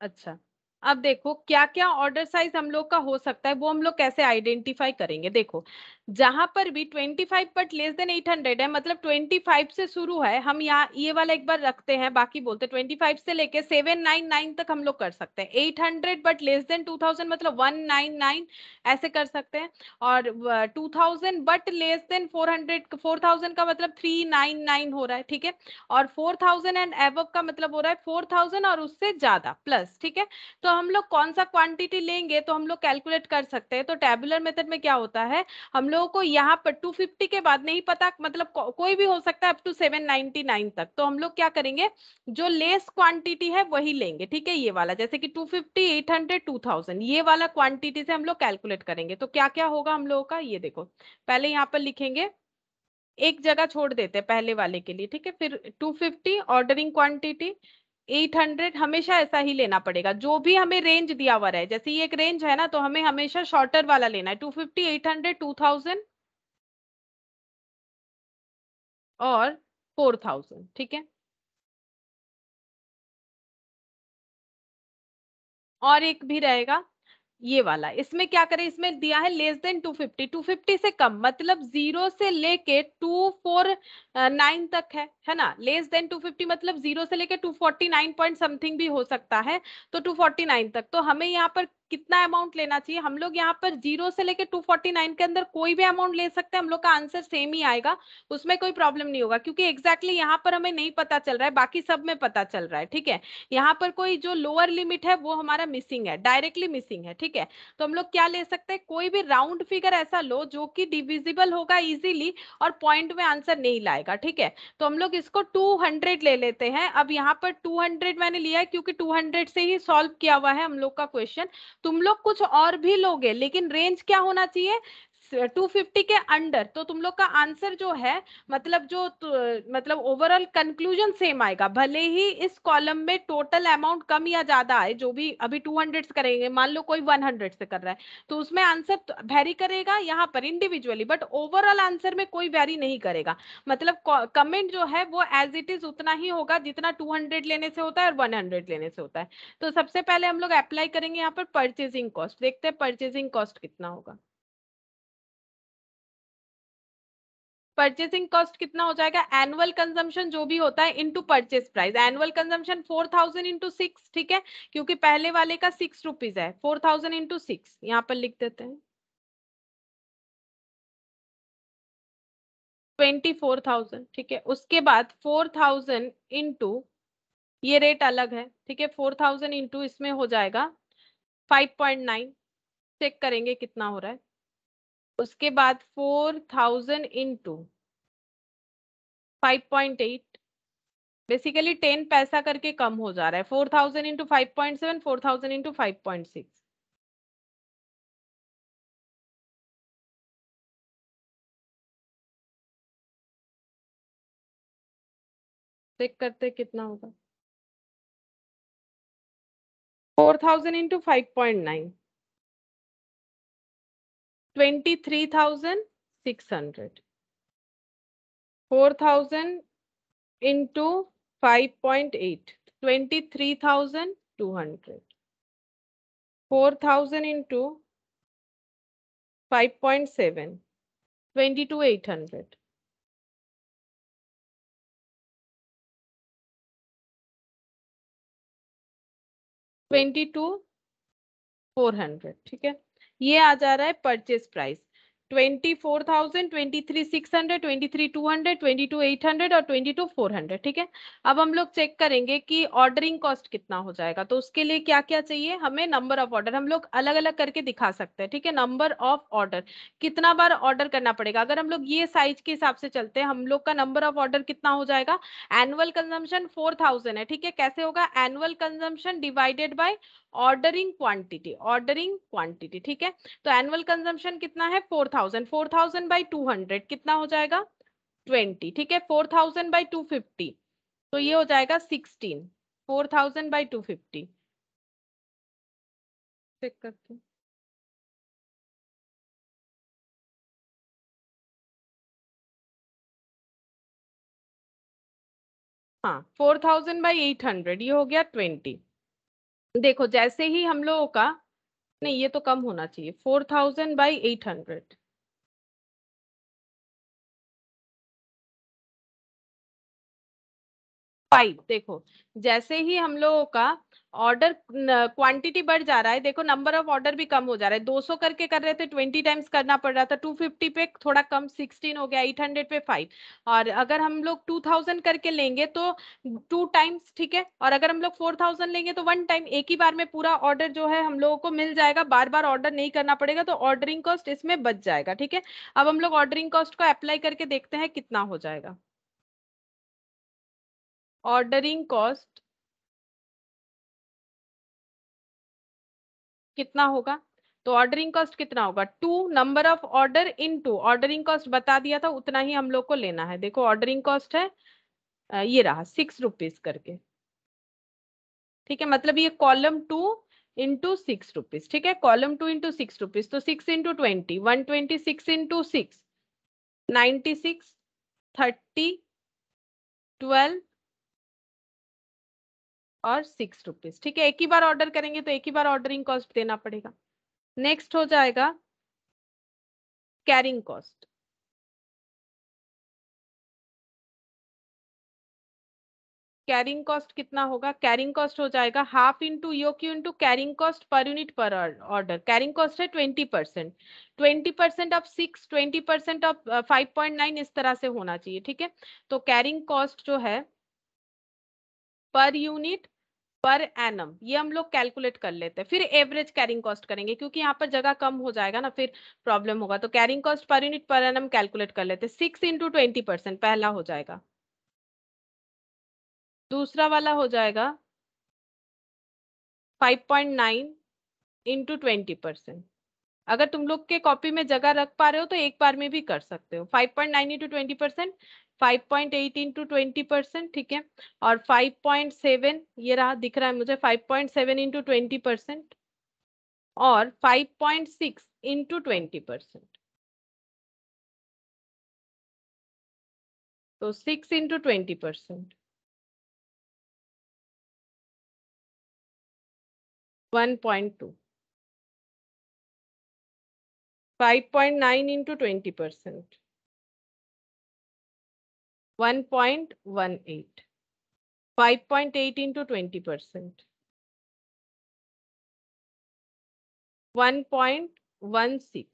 अच्छा। अब देखो क्या क्या ऑर्डर साइज़ हम लोग का हो सकता है, वो हम लोग कैसे आइडेंटिफाई करेंगे? देखो जहाँ पर भी 25 बट लेस देन 800 है मतलब 25 से शुरू है, हम यहाँ ये वाला एक बार रखते हैं, बाकी बोलते 25 से लेके 799 तक हम लोग कर सकते हैं। 800 बट लेस देन 2000 मतलब 199 ऐसे कर सकते हैं। और 2000 बट लेस देन 400 4000 का मतलब 399 हो रहा है, ठीक है? और 4000 एंड एव का मतलब हो रहा है 4000 और उससे ज़्यादा प्लस ठीक है? तो हम लोग कौन सा क्वांटिटी लेंगे तो हम लोग कैलकुलेट कर सकते हैं। तो टेबुलर मेथड में क्या होता है? हम लोगों को यहाँ पर 250 के बाद नहीं पता मतलब को, कोई भी हो सकता है अप टू 799 तक। तो हम लोग क्या करेंगे? जो लेस क्वांटिटी है वही लेंगे ठीक है ये वाला। जैसे कि 250 800 2000 ये वाला क्वांटिटी से हम लोग कैलकुलेट करेंगे। तो क्या क्या होगा हम लोगों का? ये देखो पहले यहाँ पर लिखेंगे एक जगह छोड़ देते हैं पहले वाले के लिए ठीक है फिर 250 ऑर्डरिंग क्वांटिटी 800 हमेशा ऐसा ही लेना पड़ेगा। जो भी हमें रेंज दिया हुआ है जैसे ये एक रेंज है ना तो हमें हमेशा शॉर्टर वाला लेना है। 250 800 2000 और 4000 ठीक है? और एक भी रहेगा। ये वाला, इसमें क्या करें? इसमें दिया है लेस देन 250 250 से कम मतलब ज़ीरो से लेके 249 तक है है ना? लेस देन 250 मतलब ज़ीरो से लेके 249 पॉइंट समथिंग भी हो सकता है तो 249 तक। तो हमें यहाँ पर कितना अमाउंट लेना चाहिए? हम लोग यहाँ पर ज़ीरो से लेके 249 के अंदर कोई भी अमाउंट ले सकते हैं, हम लोग का आंसर सेम ही आएगा। उसमें कोई प्रॉब्लम नहीं होगा, क्योंकि एग्जैक्टली exactly यहाँ पर हमें नहीं पता चल रहा है, बाकी सब में पता चल रहा है, ठीक है? यहाँ पर कोई जो लोअर लिमिट है, वो हमारा मिसिंग है डायरेक्टली मिसिंग है, ठीक है? तो हम लोग क्या ले सकते हैं? कोई भी राउंड फिगर ऐसा लो, जो कि डिविजिबल होगा इजिली और पॉइंट में आंसर नहीं लाएगा, ठीक है? तो हम लोग इसको 200 ले लेते हैं। अब यहाँ पर 200 मैंने लिया है, क्योंकि 200 से ही सॉल्व किया हुआ है हम लोग का क्वेश्चन तुम लोग कुछ और भी लोगे लेकिन रेंज क्या होना चाहिए? 250 के अंडर तो तुम लोग का आंसर जो है मतलब जो मतलब ओवरऑल कंक्लूजन सेम आएगा। भले ही इस कॉलम में टोटल अमाउंट कम या ज़्यादा आए, जो भी अभी 200 से करेंगे, मान लो कोई 100 से कर रहा है तो उसमें आंसर वेरी करेगा यहाँ पर इंडिविजुअली बट ओवरऑल आंसर में कोई वेरी नहीं करेगा। मतलब कमेंट जो है, वो एज इट इज़ उतना ही होगा जितना टू लेने से होता है और वन लेने से होता है। तो सबसे पहले हम लोग अप्लाई करेंगे यहाँ पर परचेजिंग कॉस्ट देखते हैं परचेजिंग कॉस्ट कितना होगा। परचेसिंग कॉस्ट कितना हो जाएगा? एनुअल कंजम्पशन जो भी होता है into purchase price annual consumption four thousand into six ठीक है? क्योंकि पहले वाले का सिक्स रुपीज़ है। फोर थाउज़ेंड इंटू सिक्स यहाँ पर लिख देते हैं। ट्वेंटी फोर थाउज़ेंड ठीक है? उसके बाद फोर थाउज़ेंड इंटू ये रेट अलग है, ठीक है? फोर थाउज़ेंड इंटू इसमें हो जाएगा फाइव पॉइंट नाइन चेक करेंगे कितना हो रहा है। उसके बाद four thousand into five point eight basically ten पैसा करके कम हो जा रहा है। Four thousand into five point seven four thousand into five point six check करते कितना होगा। Four thousand into five point nine twenty three thousand six hundred four thousand into five point eight twenty three thousand two hundred four thousand into five point seven twenty two eight hundred twenty two four hundred ठीक है ये आ जा रहा है purchase price twenty four thousand twenty three six hundred twenty three two hundred twenty two eight hundred और twenty two four hundred ठीक है? अब हम लोग चेक करेंगे कि ऑर्डरिंग कॉस्ट कितना हो जाएगा। तो उसके लिए क्या क्या चाहिए? हमें नंबर ऑफ़ ऑर्डर हम लोग अलग अलग करके दिखा सकते हैं, ठीक है? नंबर ऑफ़ ऑर्डर कितना बार ऑर्डर करना पड़ेगा? अगर हम लोग ये साइज़ के हिसाब से चलते हैं, हम लोग का नंबर ऑफ़ ऑर्डर कितना हो जाएगा? एनुअल कंजम्पशन फोर थाउज़ेंड है, ठीक है? कैसे होगा? Annual consumption divided by ordering quantity ordering quantity, ठीक है? तो एनुअल कंजम्पशन कितना है? Four thousand four thousand by two hundred कितना हो जाएगा? ट्वेंटी ठीक है? Four thousand by two fifty तो ये हो जाएगा sixteen four thousand by two fifty check करते हैं। हाँ four thousand by eight hundred ये हो गया ट्वेंटी देखो, जैसे ही हम लोगों का, नहीं, ये तो कम होना चाहिए four thousand by eight hundred five देखो, जैसे ही हम लोगों का ऑर्डर क्वांटिटी बढ़ जा रहा है। देखो, नंबर ऑफ़ ऑर्डर भी कम हो जा रहा है। 200 करके कर रहे थे 20 टाइम्स करना पड़ रहा था। 250 पे थोड़ा कम 16 हो गया 800 पे 5 और अगर हम लोग 2000 करके लेंगे तो टू टाइम्स, ठीक है? और अगर हम लोग 4000 लेंगे तो वन टाइम एक ही बार में पूरा ऑर्डर जो है हम लोगों को मिल जाएगा। बार बार ऑर्डर नहीं करना पड़ेगा तो ऑर्डरिंग कॉस्ट इसमें बच जाएगा, ठीक है? अब हम लोग ऑर्डरिंग कॉस्ट को अप्लाई करके देखते हैं कितना हो जाएगा। ऑर्डरिंग कॉस्ट कितना होगा? तो ऑर्डरिंग कॉस्ट कितना होगा? Two number of order into ordering cost बता दिया था, उतना ही हम लोग को लेना है। देखो ऑर्डरिंग कॉस्ट है ये रहा सिक्स रुपीज़ करके। ठीक है मतलब ये column two into six rupees ठीक है column two into six rupees तो six into twenty one twenty six into six ninety six thirty twelve और सिक्स रुपीज़ ठीक है, एक ही बार ऑर्डर करेंगे तो एक ही बार ऑर्डरिंग कॉस्ट देना पड़ेगा। नेक्स्ट हो जाएगा कैरिंग कॉस्ट कैरिंग कॉस्ट कितना होगा? कैरिंग कॉस्ट हो जाएगा half into E O Q into carrying cost per unit per order carrying cost है twenty percent twenty percent of six twenty percent of five point nine इस तरह से होना चाहिए, ठीक है? तो कैरिंग कॉस्ट जो है पर यूनिट पर एनम ये हम लोग कैलकुलेट कर लेते हैं। फिर एवरेज कैरिंग कॉस्ट करेंगे, क्योंकि यहाँ पर जगह कम हो जाएगा ना, फिर प्रॉब्लम होगा। तो carrying cost per unit per annum calculate कर लेते सिक्स इंटू ट्वेंटी परसेंट पहला हो जाएगा। दूसरा वाला हो जाएगा five point nine into twenty percent अगर तुम लोग के कॉपी में जगह रख पा रहे हो तो एक बार में भी कर सकते हो। Five point nine into twenty percent five point eight into twenty percent, ठीक है? और फाइव पॉइंट सेवन, ये रहा, दिख रहा है मुझे, five point seven into twenty percent और five point six into twenty percent. तो six into twenty percent. One point two. Five point nine into twenty percent. 1.18 5.8 into 20 percent. 1.16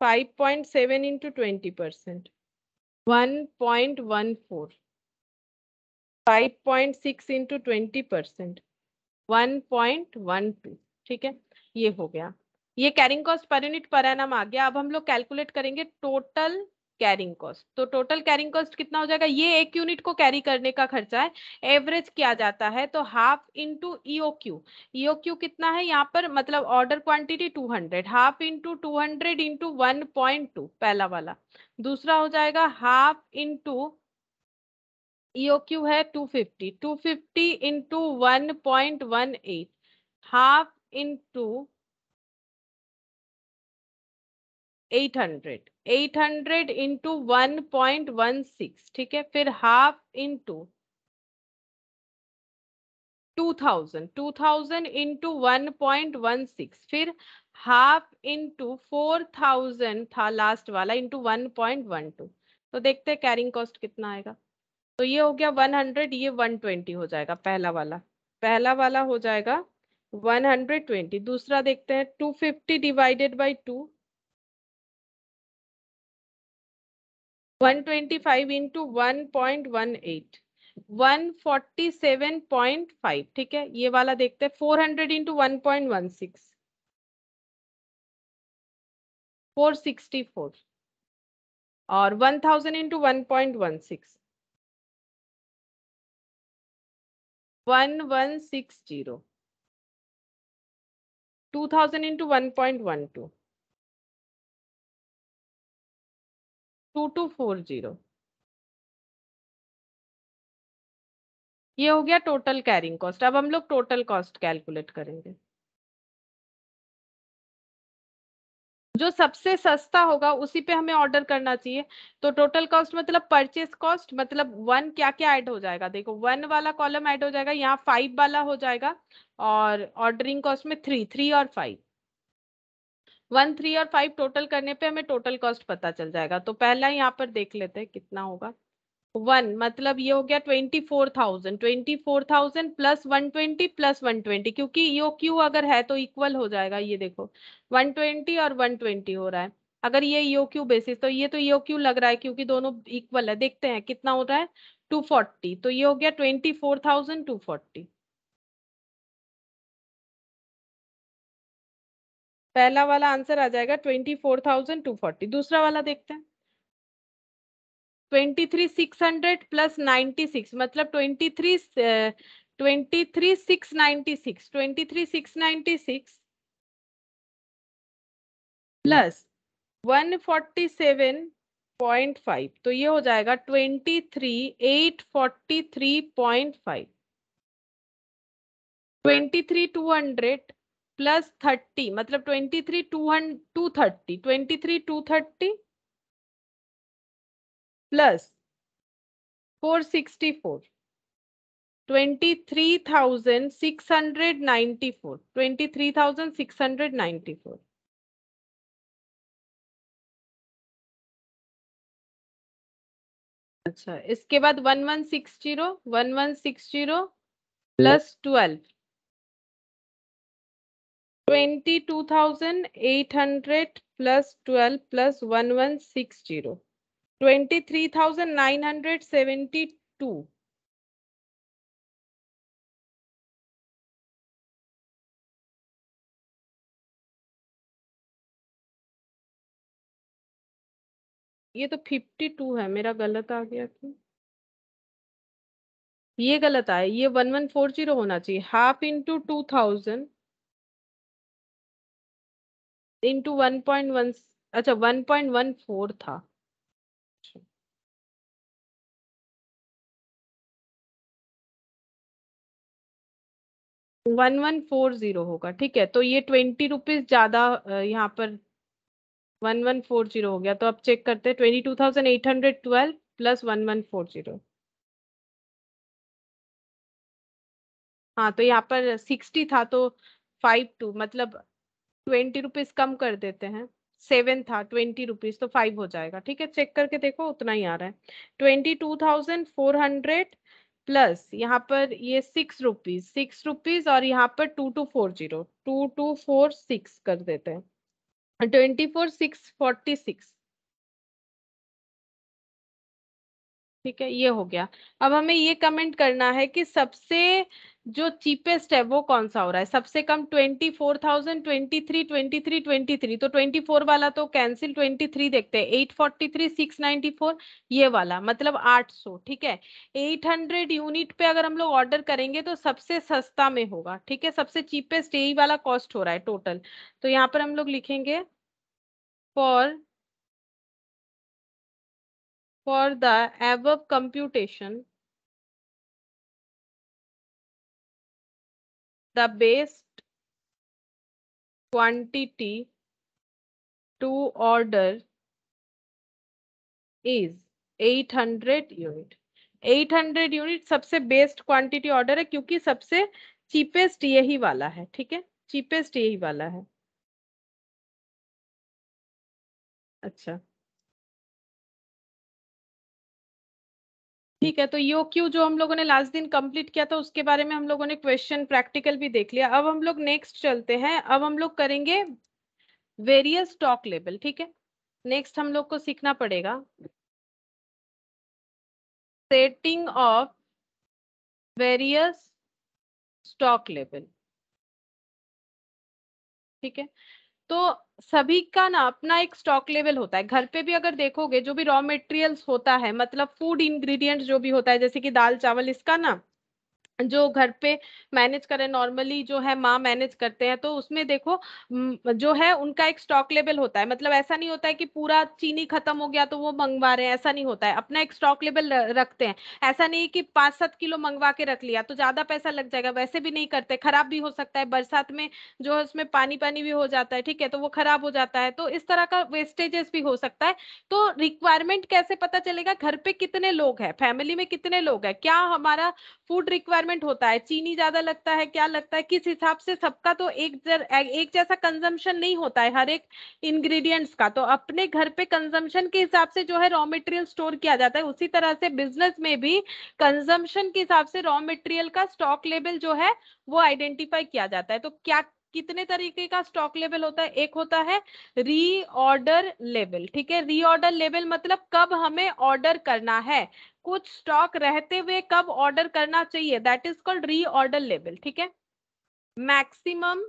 5.7 into 20 percent. 1.14 5.6 into 20 percent. 1.12 ठीक है? ये हो गया। ये carrying cost per unit per annum आ गया। अब हम लोग कैलकुलेट करेंगे टोटल कैरिंग कॉस्ट तो टोटल कैरिंग कॉस्ट कितना हो जाएगा? ये एक यूनिट को कैरी करने का खर्चा है। एवरेज किया जाता है तो half into E O Q E O Q कितना है? यहाँ पर मतलब order quantity 200 half into two hundred into one point two पहला वाला। दूसरा हो जाएगा हाफ़ इंटू ईओ क्यू है 250 250 into one point one eight half into 800 800 into one point one six, ठीक है? फिर half into two thousand two thousand into one point one six, फिर हाफ़ इंटू फोर थाउज़ेंड था last वाला into one point one two. तो देखते हैं carrying cost कितना आएगा। तो ये हो गया वन हंड्रेड, ये वन ट्वेंटी हो जाएगा, पहला वाला। पहला वाला हो जाएगा वन हंड्रेड ट्वेंटी, दूसरा देखते हैं two fifty divided by two 125 into one point one eight one forty seven point five ठीक है? ये वाला देखते हैं 400 hundred into one point one six four sixty four और one thousand into one point one six one one six zero two thousand into one point one two four zero. ये हो गया टोटल कैरिंग कॉस्ट अब हम लोग total cost calculate करेंगे। जो सबसे सस्ता होगा, उसी पे हमें ऑर्डर करना चाहिए। तो टोटल कॉस्ट मतलब परचेस कॉस्ट मतलब वन क्या क्या ऐड हो जाएगा। देखो वन वाला कॉलम ऐड हो जाएगा, यहाँ फाइव वाला हो जाएगा, और ऑर्डरिंग कॉस्ट में थ्री थ्री और फाइव वन थ्री और फाइव टोटल करने पे हमें टोटल कॉस्ट पता चल जाएगा। तो पहला यहाँ पर देख लेते हैं कितना होगा। वन मतलब ये हो गया twenty four thousand. Twenty four thousand plus one twenty plus one twenty, क्योंकि यो क्यू अगर है तो इक्वल हो जाएगा। ये देखो, वन ट्वेंटी और वन ट्वेंटी हो रहा है। अगर ये यो क्यू बेसिस तो ये तो यो क्यू लग रहा है क्योंकि दोनों इक्वल है। देखते हैं कितना हो रहा है, टू फोर्टी। तो ये हो गया twenty four thousand two forty. पहला वाला आंसर आ जाएगा twenty four thousand two forty. दूसरा वाला देखते हैं। Twenty three six hundred plus ninety six मतलब twenty three twenty three six ninety six. Twenty three six ninety six plus one forty seven point five तो ये हो जाएगा twenty three eight forty three point five. Twenty three two hundred plus thirty मतलब twenty three two hundred two thirty twenty three two thirty plus four sixty four twenty three thousand six hundred ninety four twenty three thousand six hundred ninety four. अच्छा इसके बाद one one six zero one one six zero plus twelve twenty two thousand eight hundred plus twelve plus one one six zero twenty three thousand nine hundred seventy two ये तो fifty to है, मेरा गलत आ गया क्यों? ये गलत आया, ये वन वन फोर ज़ीरो होना चाहिए half into two thousand into one point one अच्छा वन पॉइंट वन फोर था। वन वन फोर ज़ीरो होगा, ठीक है? तो ये ट्वेंटी रुपीज़ ज़्यादा यहाँ पर वन वन फोर ज़ीरो हो गया। तो अब चेक करते हैं twenty two thousand eight hundred twelve plus one one four zero हाँ तो यहाँ पर सिक्सटी था तो फाइव टू मतलब ट्वेंटी रुपीज़ कम कर देते हैं। सेवन था, ट्वेंटी रुपीज़ तो फाइव हो जाएगा। ठीक है, चेक करके देखो, उतना ही आ रहा है। Twenty two thousand four hundred plus यहाँ पर ये सिक्स रुपीज़ सिक्स रुपीज़ और यहाँ पर two two four zero, two two four six कर देते हैं। Twenty four six forty six ठीक है, ये हो गया। अब हमें ये कमेंट करना है कि सबसे जो चीपेस्ट है वो कौन सा हो रहा है? सबसे कम twenty four thousand twenty three twenty three twenty three तो ट्वेंटी फोर वाला तो कैंसिल ट्वेंटी थ्री देखते हैं। Eight forty three six ninety four ये वाला मतलब आठ सौ, ठीक है? एट हंड्रेड यूनिट पे अगर हम लोग ऑर्डर करेंगे तो सबसे सस्ता में होगा, ठीक है? सबसे चीपेस्ट यही वाला कॉस्ट हो रहा है टोटल तो यहाँ पर हम लोग लिखेंगे for for the above computation the best quantity to order is 800 unit 800 unit सबसे बेस्ट क्वांटिटी ऑर्डर है क्योंकि सबसे चीपेस्ट यही वाला है ठीक है चीपेस्ट यही वाला है अच्छा ठीक है तो यो क्यू जो हम लोगों ने लास्ट दिन कंप्लीट किया था, उसके बारे में हम लोगों ने क्वेश्चन प्रैक्टिकल भी देख लिया। अब हम लोग नेक्स्ट चलते हैं। अब हम लोग करेंगे वेरियस स्टॉक लेवल ठीक है? नेक्स्ट हम लोग को सीखना पड़ेगा। Setting of various stock level ठीक है? तो सभी का ना अपना एक स्टॉक लेवल होता है। घर पे भी अगर देखोगे, जो भी रॉ मटेरियल्स होता है मतलब फ़ूड इंग्रेडिएंट्स जो भी होता है, जैसे कि दाल चावल इसका ना जो घर पे मैनेज करें नॉर्मली जो है माँ मैनेज करते हैं तो उसमें देखो जो है उनका एक स्टॉक लेवल होता है। मतलब ऐसा नहीं होता है कि पूरा चीनी खत्म हो गया तो वो मंगवा रहे हैं, ऐसा नहीं होता है। अपना एक स्टॉक लेवल रखते हैं। ऐसा नहीं कि पाँच सात किलो मंगवा के रख लिया तो ज़्यादा पैसा लग जाएगा, वैसे भी नहीं करते। खराब भी हो सकता है, बरसात में जो है उसमें पानी पानी भी हो जाता है, ठीक है तो वो खराब हो जाता है। तो इस तरह का वेस्टेजेस भी हो सकता है। तो रिक्वायरमेंट कैसे पता चलेगा, घर पे कितने लोग हैं फैमिली में कितने लोग हैं, क्या हमारा फ़ूड रिक्वायरमेंट होता है चीनी ज़्यादा लगता है क्या लगता है किस हिसाब से सबका तो एक जर, एक जैसा कंजम्पशन नहीं होता है हर एक इंग्रेडिएंट्स का तो अपने घर पे कंजम्पशन के हिसाब से जो है रॉ मटेरियल स्टोर किया जाता है उसी तरह से बिज़नेस में भी कंजम्पशन के हिसाब से रॉ मटेरियल का स्टॉक लेवल जो है वो आइडेंटिफाई किया जाता है। तो क्या कितने तरीके का स्टॉक लेवल होता है? एक होता है रीऑर्डर लेवल ठीक है? रीऑर्डर लेवल मतलब कब हमें ऑर्डर करना है? कुछ स्टॉक रहते हुए कब ऑर्डर करना चाहिए? That is called reorder level ठीक है? Maximum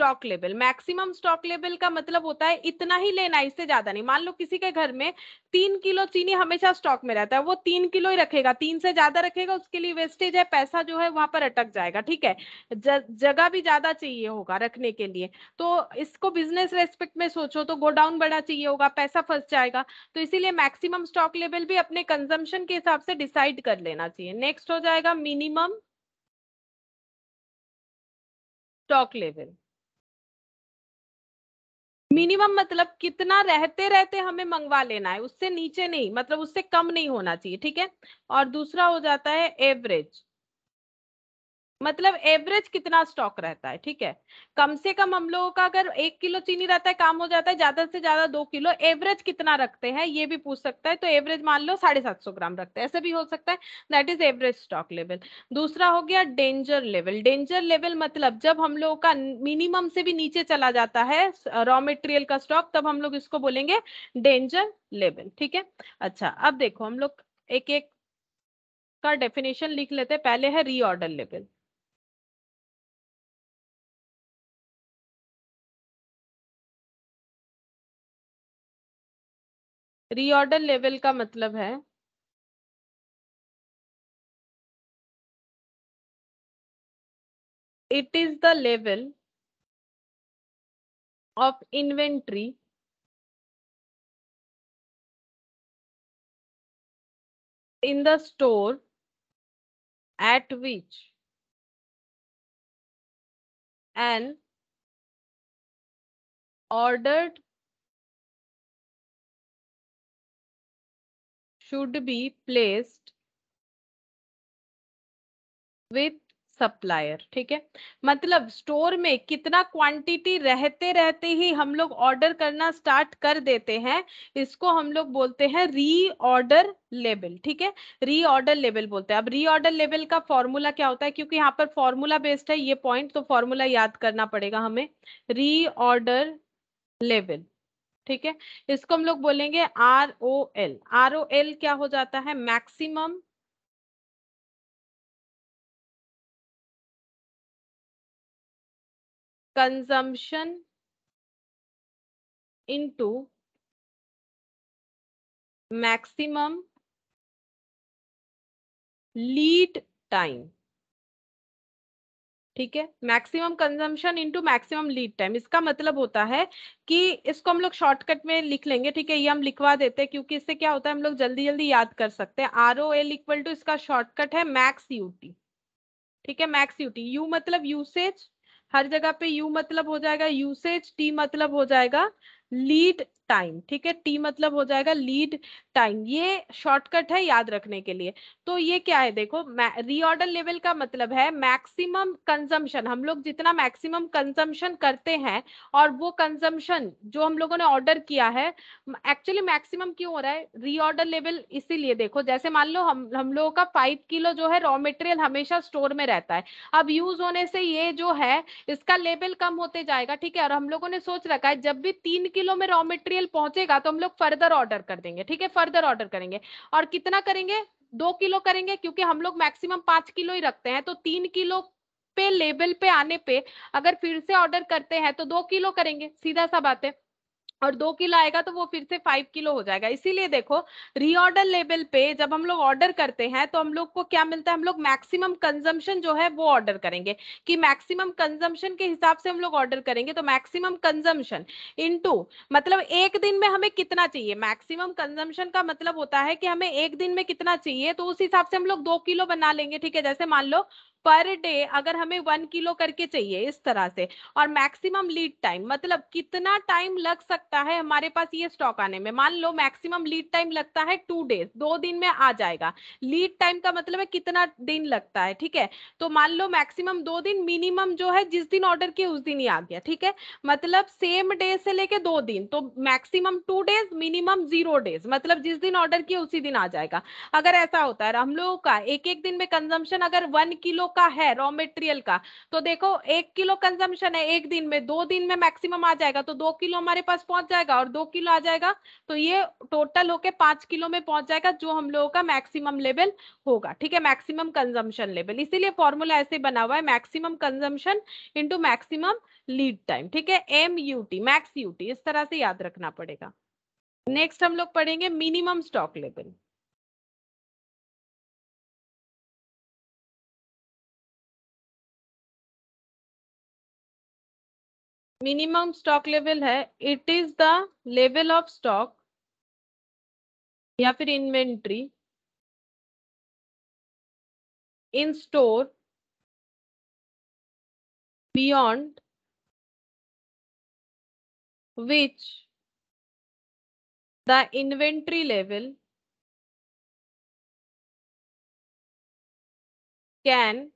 stock level maximum stock level का मतलब होता है इतना ही लेना इससे ज़्यादा नहीं। मान लो किसी के घर में तीन किलो चीनी हमेशा स्टॉक में रहता है, वो तीन किलो ही रखेगा। तीन से ज़्यादा रखेगा, उसके लिए वेस्टेज है, पैसा जो है वहाँ पर अटक जाएगा, ठीक है? जगह भी ज़्यादा चाहिए होगा रखने के लिए। तो इसको बिज़नेस रेस्पेक्ट में सोचो तो गोडाउन बड़ा चाहिए होगा, पैसा फंस जाएगा। तो इसीलिए मैक्सिमम स्टॉक लेवल भी अपने कंजम्पशन के हिसाब से डिसाइड कर लेना चाहिए। नेक्स्ट हो जाएगा मिनिमम स्टॉक लेवल मिनिमम मतलब कितना रहते रहते हमें मंगवा लेना है, उससे नीचे नहीं मतलब उससे कम नहीं होना चाहिए, ठीक है? और दूसरा हो जाता है एवरेज। मतलब एवरेज कितना स्टॉक रहता है, ठीक है? कम से कम हम लोगों का अगर एक किलो चीनी रहता है, काम हो जाता है, ज़्यादा से ज़्यादा दो किलो एवरेज कितना रखते हैं, ये भी पूछ सकता है तो एवरेज मान लो साढ़े सात सौ ग्राम रखते हैं, ऐसे भी हो सकता है that is average stock level दूसरा हो गया डेंजर लेवल डेंजर लेवल मतलब जब हम लोगों का मिनिमम से भी नीचे चला जाता है रॉ मेटेरियल का स्टॉक तब हम लोग इसको बोलेंगे डेंजर लेवल ठीक है? अच्छा अब देखो हम लोग एक एक का डेफिनेशन लिख लेते हैं, पहले है रीऑर्डर लेवल रीऑर्डर लेवल का मतलब है। It is the level of inventory in the store at which and ordered should be placed with supplier ठीक है? मतलब स्टोर में कितना क्वांटिटी रहते रहते ही हम लोग ऑर्डर करना स्टार्ट कर देते हैं, इसको हम लोग बोलते हैं री ऑर्डर लेवल ठीक है? री ऑर्डर लेवल बोलते हैं। अब री ऑर्डर लेवल का फॉर्मूला क्या होता है? क्योंकि यहाँ पर फॉर्मूला बेस्ड है, ये पॉइंट तो फॉर्मूला याद करना पड़ेगा हमें। री ऑर्डर लेवल ठीक है? इसको हम लोग बोलेंगे R O L R O L क्या हो जाता है? Maximum consumption into maximum lead time ठीक है? Maximum consumption into maximum lead time इसका मतलब होता है कि इसको हम लोग शॉर्टकट में लिख लेंगे, ठीक है? ये हम लिखवा देते हैं क्योंकि इससे क्या होता है, हम लोग जल्दी जल्दी याद कर सकते हैं। R O L equal to इसका शॉर्टकट है मैक्स यूटी ठीक है? मैक्स यूटी यू मतलब यूसेज हर जगह पे यू मतलब हो जाएगा यूसेज टी मतलब हो जाएगा लीड टाइम ठीक है? टी मतलब हो जाएगा लीड टाइम ये शॉर्टकट है याद रखने के लिए। तो ये क्या है देखो रीऑर्डर लेवल का मतलब है मैक्सिमम कंजम्पशन हम लोग जितना मैक्सिमम कंजम्पशन करते हैं और वो कंजम्पशन जो हम लोगों ने ऑर्डर किया है एक्चुअली मैक्सिमम क्यों हो रहा है? रीऑर्डर लेवल इसीलिए देखो, जैसे मान लो हम हम लोगों का फाइव किलो जो है रॉ मेटेरियल हमेशा स्टोर में रहता है। अब यूज़ होने से ये जो है, इसका लेवल कम होते जाएगा, ठीक है? और हम लोगों ने सोच रखा है, जब भी तीन किलो में रॉ मेटेरियल पहुंचेगा तो हम लोग फर्दर ऑर्डर कर देंगे, ठीक है? फर्दर ऑर्डर करेंगे। और कितना करेंगे? दो किलो करेंगे, क्योंकि हम लोग मैक्सिमम पाँच किलो ही रखते हैं तो तीन किलो पे लेबल पे आने पे अगर फिर से ऑर्डर करते हैं तो दो किलो करेंगे, सीधा सा बात है। और दो किलो आएगा तो वो फिर से फाइव किलो हो जाएगा। इसीलिए देखो रीऑर्डर लेवल पे जब हम लोग ऑर्डर करते हैं तो हम लोग को क्या मिलता है? हम लोग मैक्सिमम कंजम्पशन जो है वो ऑर्डर करेंगे। कि मैक्सिमम कंजम्पशन के हिसाब से हम लोग ऑर्डर करेंगे तो मैक्सिमम कंजम्पशन इनटू मतलब एक दिन में हमें कितना चाहिए? मैक्सिमम कंजम्पशन का मतलब होता है कि हमें एक दिन में कितना चाहिए तो उस हिसाब से हम लोग दो किलो बना लेंगे। ठीक है, जैसे मान लो पर डे अगर हमें वन किलो करके चाहिए इस तरह से, और मैक्सिमम लीड टाइम मतलब कितना टाइम लग सकता है हमारे पास ये स्टॉक आने में? मान लो मैक्सिमम लीड टाइम लगता है टू डेज़, दो दिन में आ जाएगा। लीड टाइम का मतलब है कितना दिन लगता है, ठीक है? तो मान लो मैक्सिमम दो दिन, मिनिमम जो है जिस दिन ऑर्डर किया उस दिन ही आ गया, ठीक है? मतलब सेम डे से लेके दो दिन तो maximum two days, minimum zero days मतलब जिस दिन ऑर्डर किया उसी दिन आ जाएगा। अगर ऐसा होता है, हम लोगों का एक एक दिन में कंजम्पशन अगर वन किलो का है रॉ मेटेरियल का। तो देखो, एक किलो कंजम्पशन है एक दिन में, दो दिन में मैक्सिमम आ जाएगा तो दो किलो हमारे पास पहुँच जाएगा और दो किलो आ जाएगा तो ये टोटल होके पाँच किलो में पहुँच जाएगा, जो हम लोगों का मैक्सिमम लेवल होगा, ठीक है? मैक्सिमम कंजम्पशन लेवल इसीलिए फॉर्मूला ऐसे बना हुआ है maximum consumption into maximum lead time ठीक है? M U T max U T इस तरह से याद रखना पड़ेगा। नेक्स्ट हम लोग पढ़ेंगे minimum stock level minimum stock level है it is the level of stock या फिर inventory in store beyond which the inventory level can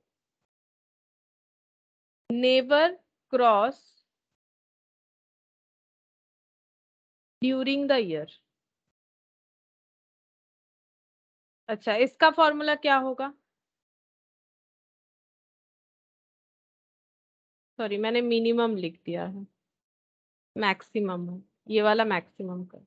never cross during the year अच्छा इसका फॉर्मूला क्या होगा? सॉरी मैंने मिनिमम लिख दिया है। मैक्सिमम है। ये वाला मैक्सिमम का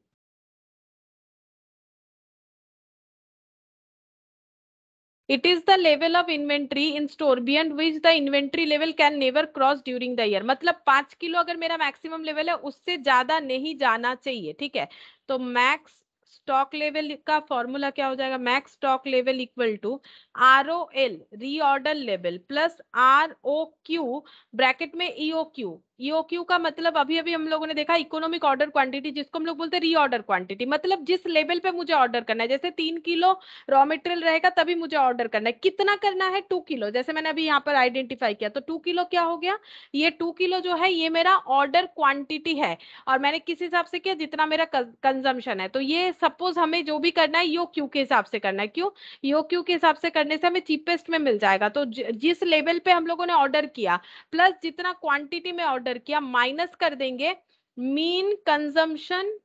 It is the level of inventory in store beyond which the inventory level can never cross during the year. मतलब पाँच किलो अगर मेरा maximum level है उससे ज़्यादा नहीं जाना चाहिए ठीक है तो मैक्स स्टॉक लेवल का फॉर्मूला क्या हो जाएगा? Max stock level equal to R O L reorder level plus R O Q bracket में ईओ क्यू ईओक्यू का मतलब अभी अभी हम लोगों ने देखा इकोनॉमिक ऑर्डर क्वांटिटी जिसको हम लोग बोलते हैं रीऑर्डर क्वांटिटी मतलब जिस लेवल पे मुझे ऑर्डर करना है, जैसे तीन किलो रॉ मटेरियल रहेगा, तभी मुझे ऑर्डर करना है। कितना करना है? Two kilo. जैसे मैंने अभी यहाँ पर आइडेंटिफाई किया तो टू किलो क्या हो गया? ये टू किलो जो है, ये मेरा ऑर्डर क्वांटिटी है। और मैंने किस हिसाब से किया? जितना मेरा कंजम्पशन है। तो ये सपोज़ हमें जो भी करना है यो क्यू के हिसाब से करना है। क्यों? यो क्यू के हिसाब से करने से हमें चीपेस्ट में मिल जाएगा। तो जिस लेवल पे हम लोगों ने ऑर्डर किया प्लस जितना क्वांटिटी में ऑर्डर किया माइनस कर देंगे mean consumption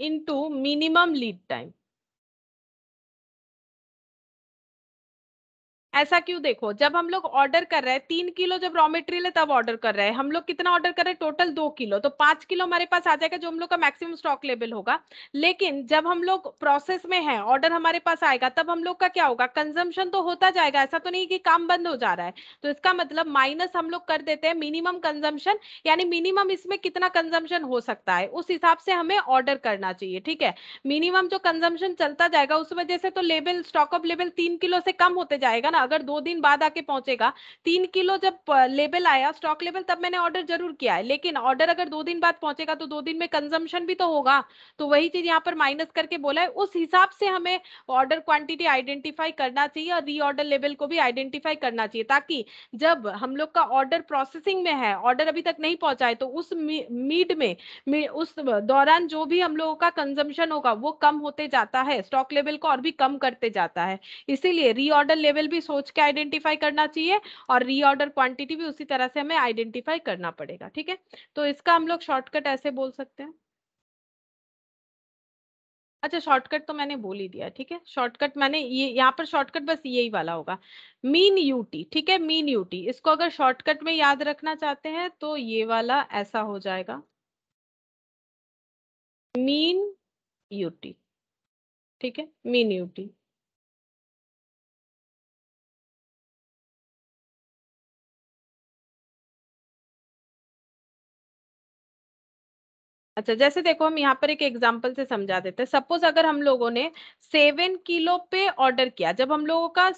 into minimum lead time ऐसा क्यों देखो? जब हम लोग ऑर्डर कर रहे हैं, तीन किलो जब रॉ मेटेरियल है, तब ऑर्डर कर रहे हैं। हम लोग कितना ऑर्डर कर रहे हैं? टोटल दो किलो। तो पाँच किलो हमारे पास आ जाएगा, जो हम लोग का मैक्सिमम स्टॉक लेवल होगा। लेकिन जब हम लोग प्रोसेस में है ऑर्डर हमारे पास आएगा, तब हम लोग का क्या होगा? कंजम्पशन तो होता जाएगा। ऐसा तो नहीं कि काम बंद हो जा रहा है। तो इसका मतलब माइनस हम लोग कर देते हैं मिनिमम कंजम्पशन यानी मिनिमम इसमें कितना कंजम्पशन हो सकता है, उस हिसाब से हमें ऑर्डर करना चाहिए, ठीक है? मिनिमम जो कंजम्पशन चलता जाएगा, उस वजह से तो लेवल स्टॉक ऑफ़ लेवल तीन किलो से कम होते जाएगा ना। अगर दो दिन बाद आके पहुंचेगा, तीन किलो जब लेवल आया, स्टॉक लेवल तब मैंने ऑर्डर ज़रूर किया है। लेकिन ऑर्डर अगर दो दिन बाद पहुंचेगा तो दो दिन में कंजम्पशन भी तो होगा। तो वही चीज़ यहाँ पर माइनस करके बोला है। उस हिसाब से हमें ऑर्डर क्वांटिटी आइडेंटिफाई करना चाहिए और रीऑर्डर लेवल को भी आइडेंटिफाई करना चाहिए, ताकि जब हम लोग का ऑर्डर प्रोसेसिंग में है, ऑर्डर अभी तक नहीं पहुँचा है तो उस मीड में उस दौरान जो भी हम लोगों का कंजम्पशन होगा, वो कम होते जाता है, स्टॉक लेवल को और भी कम करते जाता है। इसीलिए रीऑर्डर लेवल भी सोच के आइडेंटिफाई करना चाहिए और रीऑर्डर क्वांटिटी भी उसी तरह से हमें आइडेंटिफाई करना पड़ेगा, ठीक है? तो इसका हम लोग शॉर्टकट ऐसे बोल सकते हैं। अच्छा शॉर्टकट तो मैंने बोल ही दिया, ठीक है? शॉर्टकट मैंने ये, यहाँ पर शॉर्टकट बस यही वाला होगा। मीन यूटी ठीक है? मीन यूटी इसको अगर शॉर्टकट में याद रखना चाहते हैं तो ये वाला ऐसा हो जाएगा। मीन यूटी ठीक है? मीन यूटी अच्छा जैसे देखो हम यहाँ पर एक एग्जांपल से समझा देते हैं। सपोज़ अगर हम लोगों ने सेवन किलो पे ऑर्डर किया, जब हम लोगों का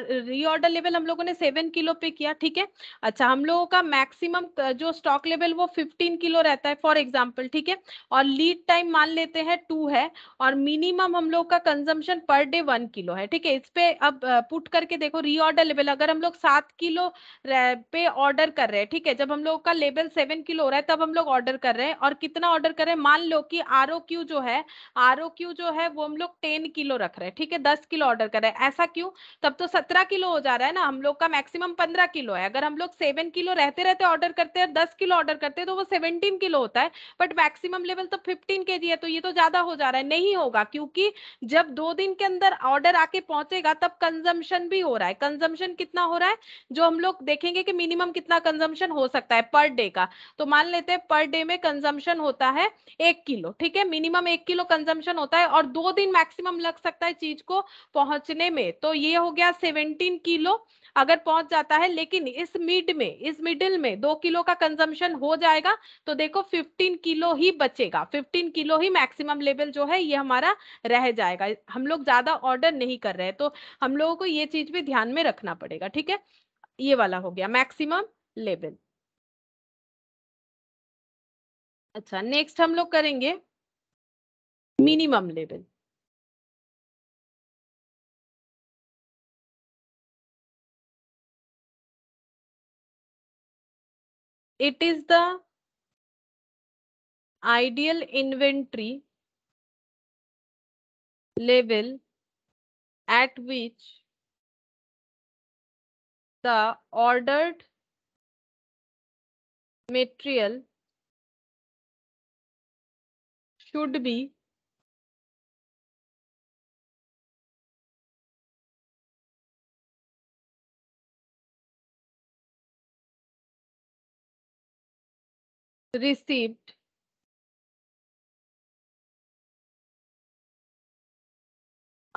रीऑर्डर लेवल हम लोगों ने सेवन किलो पे किया, ठीक है? अच्छा हम लोगों का मैक्सिमम जो स्टॉक लेवल वो फिफ्टीन किलो रहता है फॉर एग्ज़ाम्पल ठीक है? और लीड टाइम मान लेते हैं टू है, और मिनिमम हम लोग का consumption per day one kilo है, ठीक है? इस पे अब पुट करके देखो रीऑर्डर लेवल अगर हम लोग सात किलो पे ऑर्डर कर रहे हैं, ठीक है? जब हम लोग का लेवल सेवन किलो हो रहा है, तब हम लोग ऑर्डर कर रहे हैं, और कितना ऑर्डर करें, मान लो कि आर जो है आर जो है वो हम लोग टेन किलो रख रहे हैं, ठीक है? दस किलो ऑर्डर कर ऐसा क्यों? तब तो सत्रह किलो हो जा रहा है ना, हम लोग का मैक्सिमम पंद्रह किलो है। अगर हम लोग सेवन किलो रहते रहते ऑर्डर करते हैं, दस किलो ऑर्डर करते हैं तो वो सेवनटीन किलो होता है। बट मैक्सिमम लेवल तो फिफ्टीन के है तो ये तो ज़्यादा हो जा रहा है। नहीं होगा, क्योंकि जब दो दिन के अंदर ऑर्डर आके पहुंचेगा, तब कंजम्पशन भी हो रहा है। कंजम्पशन कितना हो रहा है? जो हम लोग देखेंगे कि मिनिमम कितना कंजम्पशन हो सकता है पर डे का। तो मान लेते हैं पर डे में कंजम्पशन होता है एक किलो, ठीक है? मिनिमम एक किलो कंजम्पशन होता है और दो दिन मैक्सिमम लग सकता है चीज़ को पहुँचने में। तो ये हो गया सेवनटीन किलो अगर पहुँच जाता है, लेकिन इस मिड में, इस मिडिल में दो किलो का कंजम्पशन हो जाएगा तो देखो 15 किलो ही बचेगा 15 किलो ही मैक्सिमम लेवल जो है ये हमारा रह जाएगा। हम लोग ज़्यादा ऑर्डर नहीं कर रहे तो हम लोगों को ये चीज़ भी ध्यान में रखना पड़ेगा, ठीक है? ये वाला हो गया मैक्सिमम लेवल अच्छा नेक्स्ट हम लोग करेंगे minimum level it is the ideal inventory level at which the ordered material should be. Received.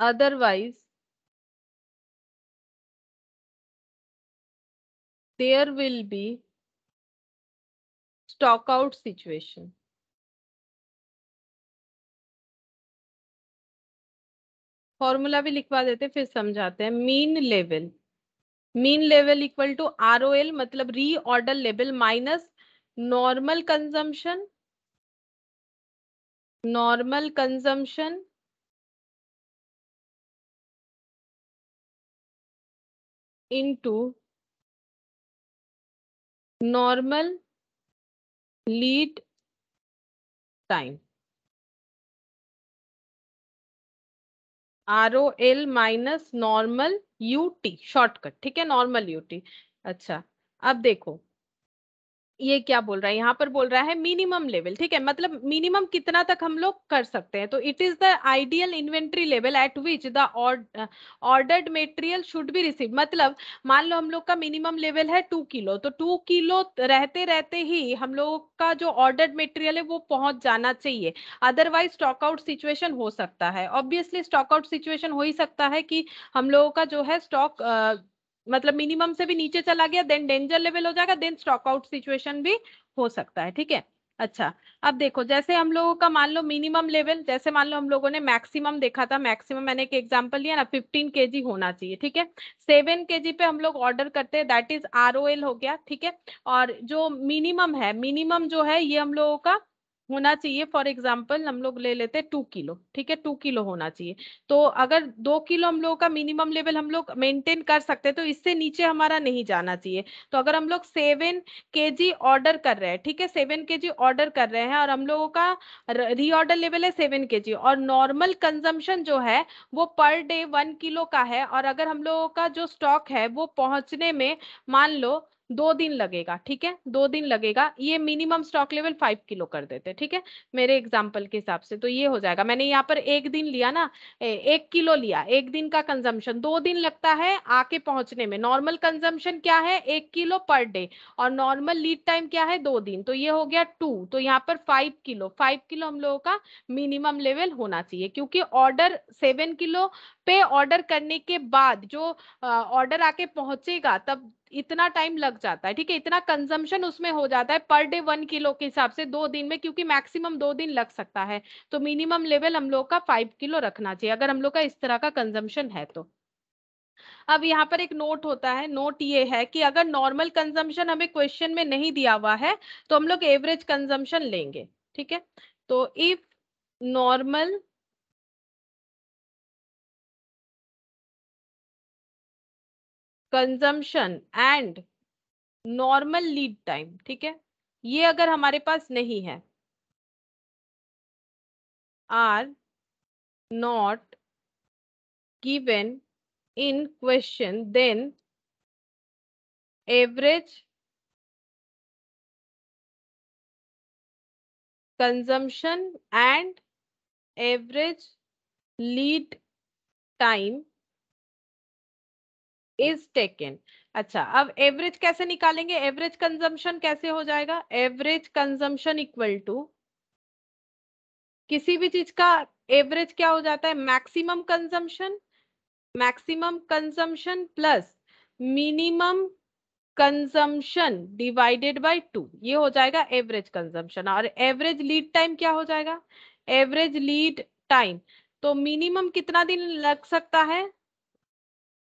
Otherwise there will be stock out situation formula भी लिखवा देते, फिर समझाते हैं। Mean level. Mean level equal to R O L मतलब reorder level minus normal consumption. Normal consumption. into normal lead time R O L minus normal U T shortcut ठीक है? Normal U T अच्छा अब देखो। ये क्या बोल रहा है? यहाँ पर बोल रहा है मिनिमम लेवल ठीक है? मतलब मिनिमम कितना तक हम लोग कर सकते हैं? तो it is the ideal inventory level at which the ordered material should be receive मतलब मान लो हम लोग का मिनिमम लेवल है टू किलो तो टू किलो रहते रहते ही हम लोग का जो ऑर्डर्ड मेटेरियल है वो पहुँच जाना चाहिए। अदरवाइज़ स्टॉकआउट सिचुएशन हो सकता है। ऑब्वियसली स्टॉकआउट सिचुएशन हो ही सकता है कि हम लोगों का जो है स्टॉक मतलब मिनिमम से भी नीचे चला गया देन डेंजर लेवल हो जाएगा देन स्टॉक आउट सिचुएशन भी हो सकता है, ठीक है? अच्छा अब देखो, जैसे हम लोगों का मान लो मिनिमम लेवल जैसे मान लो हम लोगों ने मैक्सिमम देखा था मैक्सिमम मैंने एक एग्जांपल लिया ना 15 केजी होना चाहिए, ठीक है? सेवन केजी पे हम लोग ऑर्डर करते हैं दैट इज़ आर हो गया, ठीक है? और जो मिनिमम है मिनिमम जो है, ये हम लोगों का होना चाहिए। फॉर एग्ज़ाम्पल हम लोग ले लेते हैं टू किलो, ठीक है? टू किलो होना चाहिए। तो अगर दो किलो हम लोगों का मिनिमम लेवल हम लोग मेंटेन कर सकते हैं तो इससे नीचे हमारा नहीं जाना चाहिए। तो अगर हम लोग सेवन के जी ऑर्डर कर रहे हैं, ठीक है? सेवन के जी ऑर्डर कर रहे हैं और हम लोगों का रीऑर्डर लेवल है सेवन के जी और नॉर्मल कंजम्पशन जो है, वो पर डे वन किलो का है। और अगर हम लोगों का जो स्टॉक है, वो पहुँचने में, मान लो दो दिन लगेगा, ठीक है? दो दिन लगेगा। ये minimum stock level five kilo कर देते, ठीक है? मेरे एग्ज़ाम्पल के हिसाब से तो ये हो जाएगा। मैंने यहाँ पर एक दिन लिया ना एक किलो लिया, एक दिन का कंजम्पशन दो दिन लगता है आके पहुँचने में। नॉर्मल कंजम्पशन क्या है? एक किलो पर डे और नॉर्मल लीड टाइम क्या है? दो दिन। तो ये हो गया टू तो यहाँ पर फाइव किलो। फाइव किलो हम लोगों का मिनिमम लेवल होना चाहिए, क्योंकि ऑर्डर सेवन किलो पे ऑर्डर करने के बाद जो ऑर्डर आके पहुंचेगा, तब इतना टाइम लग जाता है, ठीक है? इतना कंजम्पशन उसमें हो जाता है पर डे वन किलो के हिसाब से दो दिन में, क्योंकि मैक्सिमम दो दिन लग सकता है। तो मिनिमम लेवल हम लोग का फाइव किलो रखना चाहिए, अगर हम लोग का इस तरह का कंजम्पशन है तो। अब यहाँ पर एक नोट होता है नोट ये है कि अगर नॉर्मल कंजम्पशन हमें क्वेश्चन में नहीं दिया हुआ है तो हम लोग एवरेज कंजम्पशन लेंगे, ठीक है? तो if normal consumption and normal lead time ठीक है? ये अगर हमारे पास नहीं है are not given in question then average consumption and average lead time is taken अच्छा अब एवरेज कैसे निकालेंगे? एवरेज कंजम्पशन कैसे हो जाएगा? एवरेज कंजम्पशन इक्वल टू किसी भी चीज़ का एवरेज क्या हो जाता है? Maximum consumption maximum consumption plus minimum consumption divided by two ये हो जाएगा एवरेज कंजम्पशन और एवरेज लीड टाइम क्या हो जाएगा? एवरेज लीड टाइम तो मिनिमम कितना दिन लग सकता है?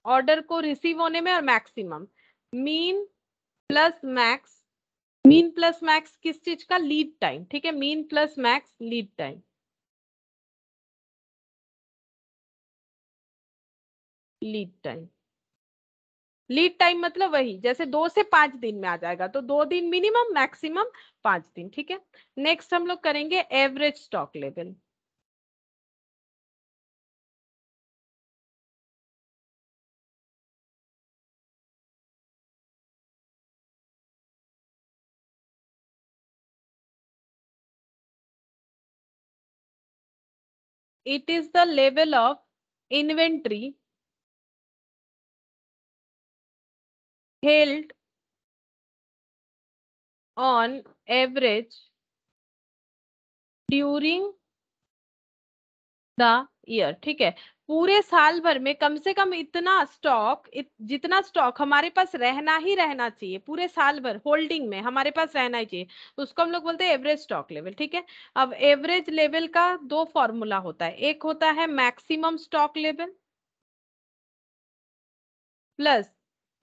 ऑर्डर को रिसीव होने में और maximum mean plus max mean plus max किस चीज़ का? लीड टाइम ठीक है? Mean plus max lead time lead time lead time मतलब वही, जैसे दो से पाँच दिन में आ जाएगा तो दो दिन मिनिमम मैक्सिमम पाँच दिन, ठीक है? नेक्स्ट हम लोग करेंगे average stock level it is the level of inventory held on average during the year ठीक है? पूरे साल भर में कम से कम इतना स्टॉक इत, जितना स्टॉक हमारे पास रहना ही रहना चाहिए पूरे साल भर होल्डिंग में हमारे पास रहना ही चाहिए उसको हम लोग बोलते हैं एवरेज स्टॉक लेवल ठीक है? अब एवरेज लेवल का दो फॉर्मूला होता है एक होता है maximum stock level plus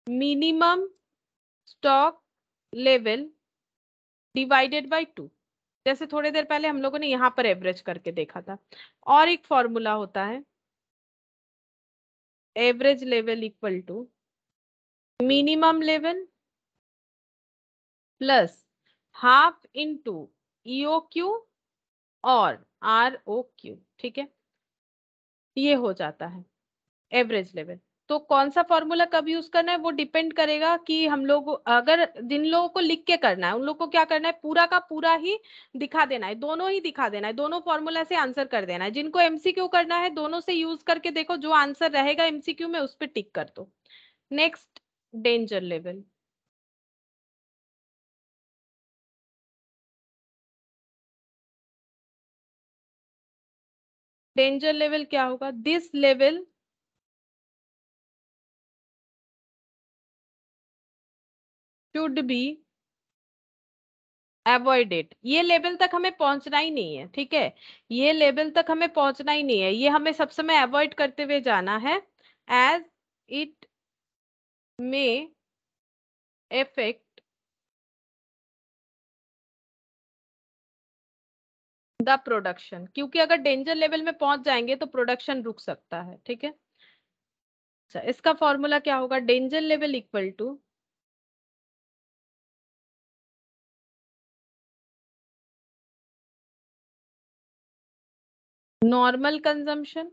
minimum stock level divided by two जैसे थोड़ी देर पहले हम लोगों ने यहाँ पर एवरेज करके देखा था। और एक फॉर्मूला होता है। Average level equal to minimum level plus half into EO Q और आर ओ क्यू ठीक है? ये हो जाता है, एवरेज लेवल। तो कौन सा फॉर्मूला कब यूज़ करना है, वो डिपेंड करेगा कि हम लोग अगर जिन लोगों को लिख के करना है, उन लोग को क्या करना है, पूरा का पूरा ही दिखा देना है, दोनों ही दिखा देना है, दोनों फॉर्मूला से आंसर कर देना है। जिनको एमसीक्यू करना है, दोनों से यूज़ करके देखो, जो आंसर रहेगा एमसीक्यू में, उस पर टिक कर दो। Next danger level danger level क्या होगा? This level should be avoided ये लेवल तक हमें पहुँचना ही नहीं है, ठीक है? ये लेवल तक हमें पहुँचना ही नहीं है। ये हमें सब समय अवॉइड करते हुए जाना है। As it may effect the production क्योंकि अगर डेंजर लेवल में पहुँच जाएँगे तो प्रोडक्शन रुक सकता है, ठीक है? अच्छा इसका फॉर्मूला क्या होगा? Danger level equal to normal consumption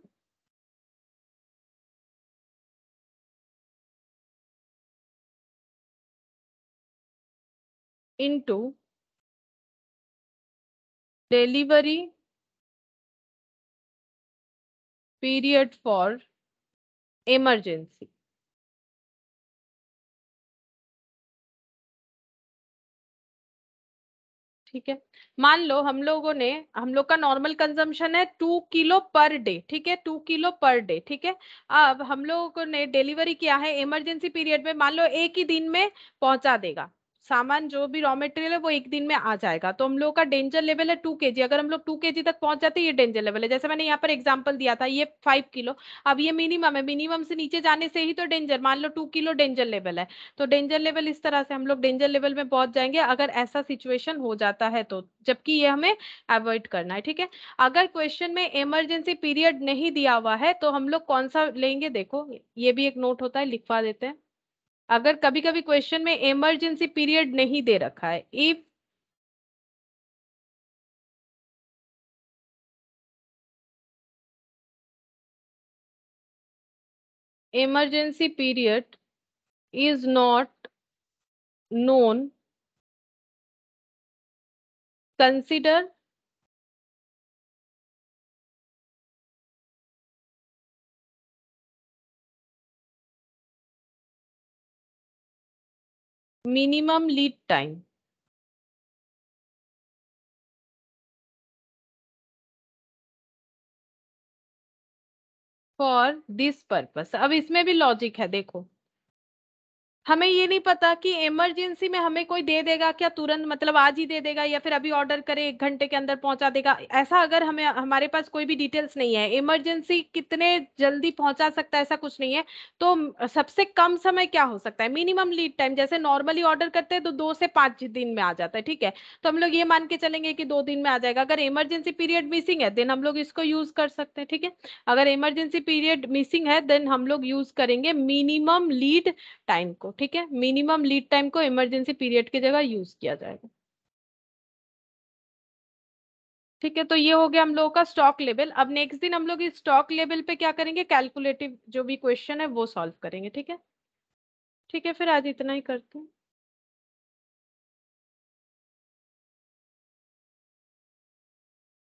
into delivery period for emergency ठीक है मान लो हम लोगों ने, हम लोग का नॉर्मल कंजम्पशन है टू किलो पर डे ठीक है? टू किलो पर डे ठीक है? अब हम लोगों ने डिलीवरी किया है इमरजेंसी पीरियड में मान लो एक ही दिन में पहुँचा देगा। सामान जो भी रॉ मटेरियल है, वो एक दिन में आ जाएगा। तो हम लोग का डेंजर लेवल है टू के अगर हम लोग टू के तक पहुँच जाते हैं ये डेंजर लेवल है। जैसे मैंने यहाँ पर एग्ज़ाम्पल दिया था, ये फाइव किलो अब ये मिनिमम है। मिनिमम से नीचे जाने से ही तो डेंजर मान लो टू किलो डेंजर लेवल है। तो डेंजर लेवल इस तरह से हम लोग डेंजर लेवल में पहुँच जाएँगे। अगर ऐसा सिचुएशन हो जाता है तो। जबकि ये हमें अवॉइड करना है, ठीक है? अगर क्वेश्चन में इमरजेंसी पीरियड नहीं दिया हुआ है तो हम लोग कौन सा लेंगे? देखो, ये भी एक नोट होता है, लिखवा देते हैं। अगर कभी कभी क्वेश्चन में इमरजेंसी पीरियड नहीं दे रखा है if emergency period is not known consider minimum lead time for this purpose अब इसमें भी लॉजिक है देखो। हमें ये नहीं पता कि इमरजेंसी में हमें कोई दे देगा क्या, तुरंत मतलब आज ही दे देगा या फिर अभी ऑर्डर करे, एक घंटे के अंदर पहुँचा देगा। ऐसा अगर हमें, हमारे पास कोई भी डिटेल्स नहीं है इमरजेंसी कितने जल्दी पहुँचा सकता है, ऐसा कुछ नहीं है तो सबसे कम समय क्या हो सकता है? मिनिमम लीड टाइम जैसे नॉर्मली ऑर्डर करते हैं तो दो से पाँच दिन में आ जाता है, ठीक है? तो हम लोग ये मान के चलेंगे कि दो दिन में आ जाएगा। अगर इमरजेंसी पीरियड मिसिंग है देन हम लोग इसको यूज़ कर सकते हैं, ठीक है? अगर इमरजेंसी पीरियड मिसिंग है देन हम लोग यूज़ करेंगे मिनिमम लीड टाइम को। ठीक है? मिनिमम लीड टाइम को इमरजेंसी पीरियड की जगह यूज़ किया जाएगा। ठीक है तो ये हो गया हम लोगों का स्टॉक लेवल अब नेक्स्ट दिन हम लोग इस स्टॉक लेवल पे क्या करेंगे? कैलकुलेटिव जो भी क्वेश्चन है वो सॉल्व करेंगे, ठीक है? ठीक है, फिर आज इतना ही करते हैं।